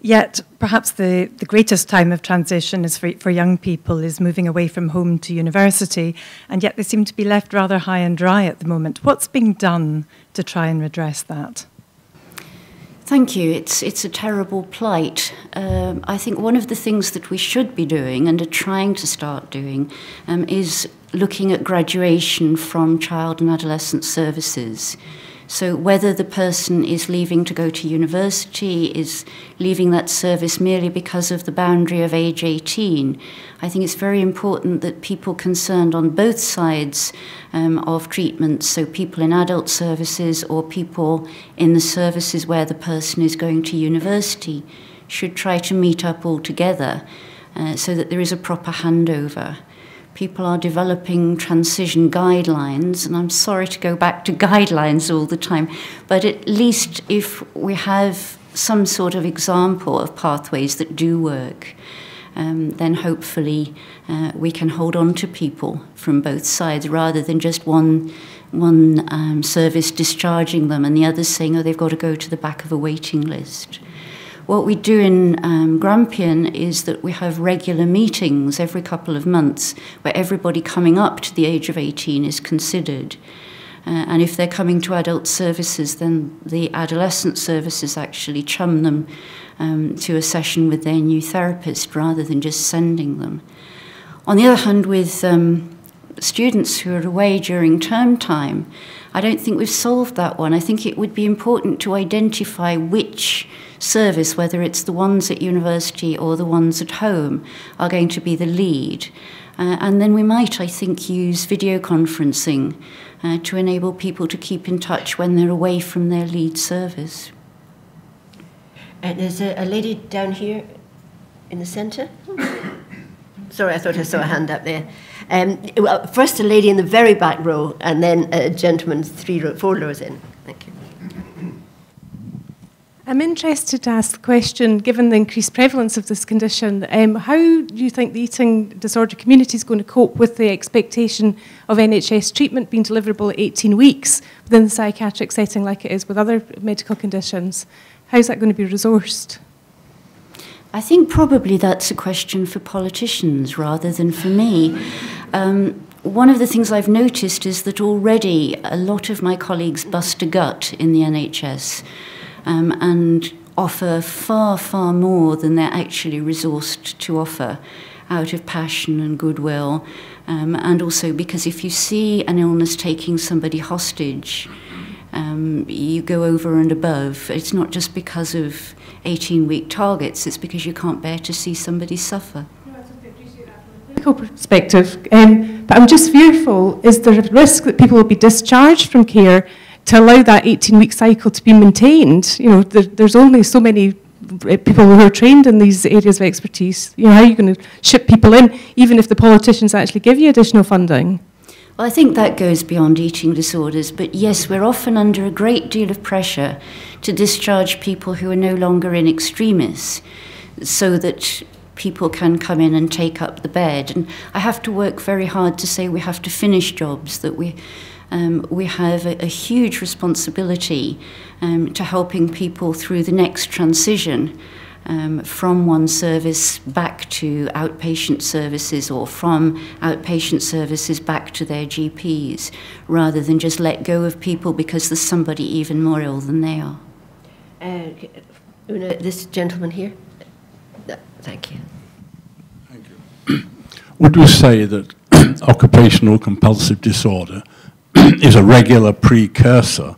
Yet, perhaps the, the greatest time of transition is for, for young people is moving away from home to university, and yet they seem to be left rather high and dry at the moment. What's being done to try and redress that? Thank you. It's, it's a terrible plight. Um, I think one of the things that we should be doing and are trying to start doing um, is looking at graduation from child and adolescent services So, whether the person is leaving to go to university, is leaving that service merely because of the boundary of age 18, I think it's very important that people concerned on both sides um, of treatment, so people in adult services or people in the services where the person is going to university, should try to meet up all together uh, so that there is a proper handover people are developing transition guidelines, and I'm sorry to go back to *laughs* guidelines all the time, but at least if we have some sort of example of pathways that do work, um, then hopefully uh, we can hold on to people from both sides rather than just one one um, service discharging them and the other saying, oh, they've got to go to the back of a waiting list. What we do in um, Grampian is that we have regular meetings every couple of months where everybody coming up to the age of 18 is considered. Uh, and if they're coming to adult services, then the adolescent services actually chum them um, to a session with their new therapist rather than just sending them. On the other hand, with um, students who are away during term time, I don't think we've solved that one. I think it would be important to identify which service, whether it's the ones at university or the ones at home, are going to be the lead. Uh, and then we might, I think, use video conferencing uh, to enable people to keep in touch when they're away from their lead service. And there's a, a lady down here in the centre. *coughs* Sorry, I thought I saw a hand up there. Um, well, first a lady in the very back row, and then a gentleman three, four rows in. Thank you. I'm interested to ask the question, given the increased prevalence of this condition, um, how do you think the eating disorder community is going to cope with the expectation of NHS treatment being deliverable at 18 weeks within the psychiatric setting like it is with other medical conditions? How is that going to be resourced? I think probably that's a question for politicians rather than for me. Um, one of the things I've noticed is that already a lot of my colleagues bust a gut in the NHS um, and offer far, far more than they're actually resourced to offer out of passion and goodwill. Um, and also because if you see an illness taking somebody hostage, um, you go over and above. It's not just because of 18 week targets, it's because you can't bear to see somebody suffer. Perspective, um, but I'm just fearful is there a risk that people will be discharged from care to allow that 18 week cycle to be maintained. You know, there, there's only so many people who are trained in these areas of expertise. You know, how are you going to ship people in, even if the politicians actually give you additional funding? Well, I think that goes beyond eating disorders, but yes, we're often under a great deal of pressure to discharge people who are no longer in extremis so that people can come in and take up the bed. And I have to work very hard to say we have to finish jobs, that we um, we have a, a huge responsibility um, to helping people through the next transition um, from one service back to outpatient services or from outpatient services back to their GPs, rather than just let go of people because there's somebody even more ill than they are. Uh, Una, this gentleman here. No, thank you. Thank you. *clears throat* Would we say that *clears throat* occupational compulsive disorder *clears throat* is a regular precursor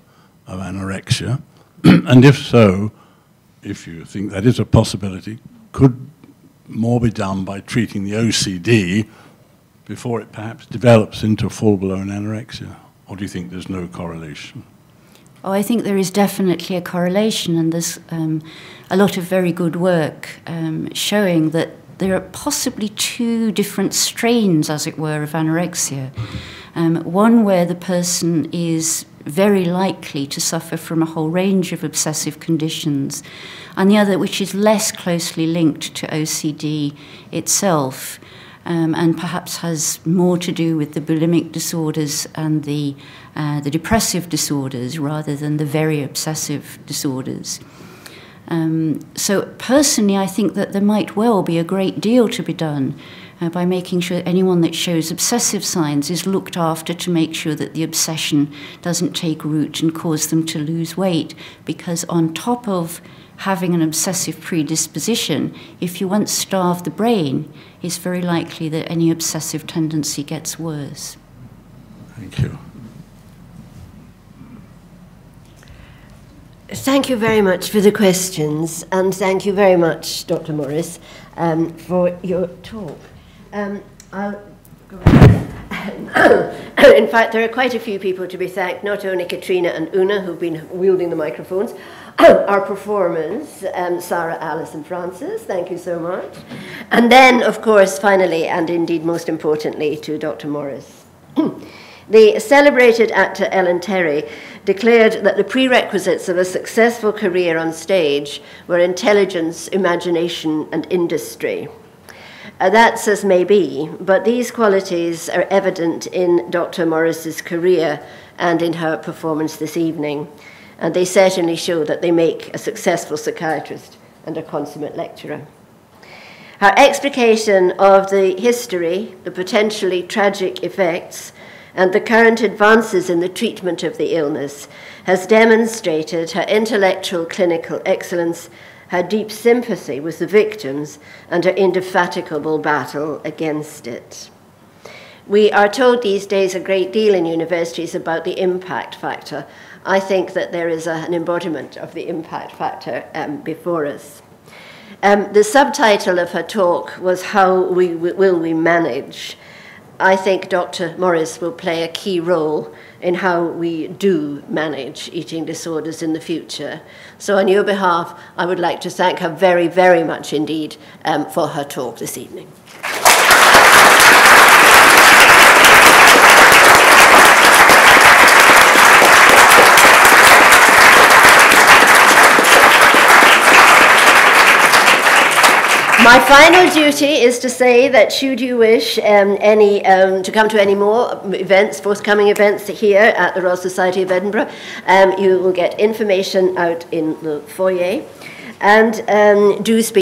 of anorexia? and if so, if you think that is a possibility, could more be done by treating the OCD before it perhaps develops into full-blown anorexia? Or do you think there's no correlation? Oh, I think there is definitely a correlation, and there's um, a lot of very good work um, showing that there are possibly two different strains, as it were, of anorexia. Um, one where the person is very likely to suffer from a whole range of obsessive conditions, and the other which is less closely linked to OCD itself. Um, and perhaps has more to do with the bulimic disorders and the, uh, the depressive disorders rather than the very obsessive disorders. Um, so, personally, I think that there might well be a great deal to be done uh, by making sure anyone that shows obsessive signs is looked after to make sure that the obsession doesn't take root and cause them to lose weight. Because on top of having an obsessive predisposition, if you once starve the brain, it's very likely that any obsessive tendency gets worse. Thank you. Thank you very much for the questions, and thank you very much, Dr. Morris, um, for your talk. Um, I'll go *coughs* In fact, there are quite a few people to be thanked, not only Katrina and Una, who've been wielding the microphones, *coughs* our performers, um, Sarah, Alice, and Francis, thank you so much. And then, of course, finally, and indeed most importantly, to Dr. Morris. *coughs* the celebrated actor Ellen Terry declared that the prerequisites of a successful career on stage were intelligence, imagination, and industry. Uh, that's as may be, but these qualities are evident in Dr. Morris's career and in her performance this evening, and they certainly show that they make a successful psychiatrist and a consummate lecturer. Her explication of the history, the potentially tragic effects, and the current advances in the treatment of the illness has demonstrated her intellectual clinical excellence, her deep sympathy with the victims, and her indefatigable battle against it. We are told these days a great deal in universities about the impact factor. I think that there is a, an embodiment of the impact factor um, before us. Um, the subtitle of her talk was How we, Will We Manage? I think Dr. Morris will play a key role in how we do manage eating disorders in the future. So, on your behalf, I would like to thank her very, very much indeed um, for her talk this evening. My final duty is to say that should you wish um, any, um, to come to any more events, forthcoming events here at the Royal Society of Edinburgh, um, you will get information out in the foyer. And um, do speak.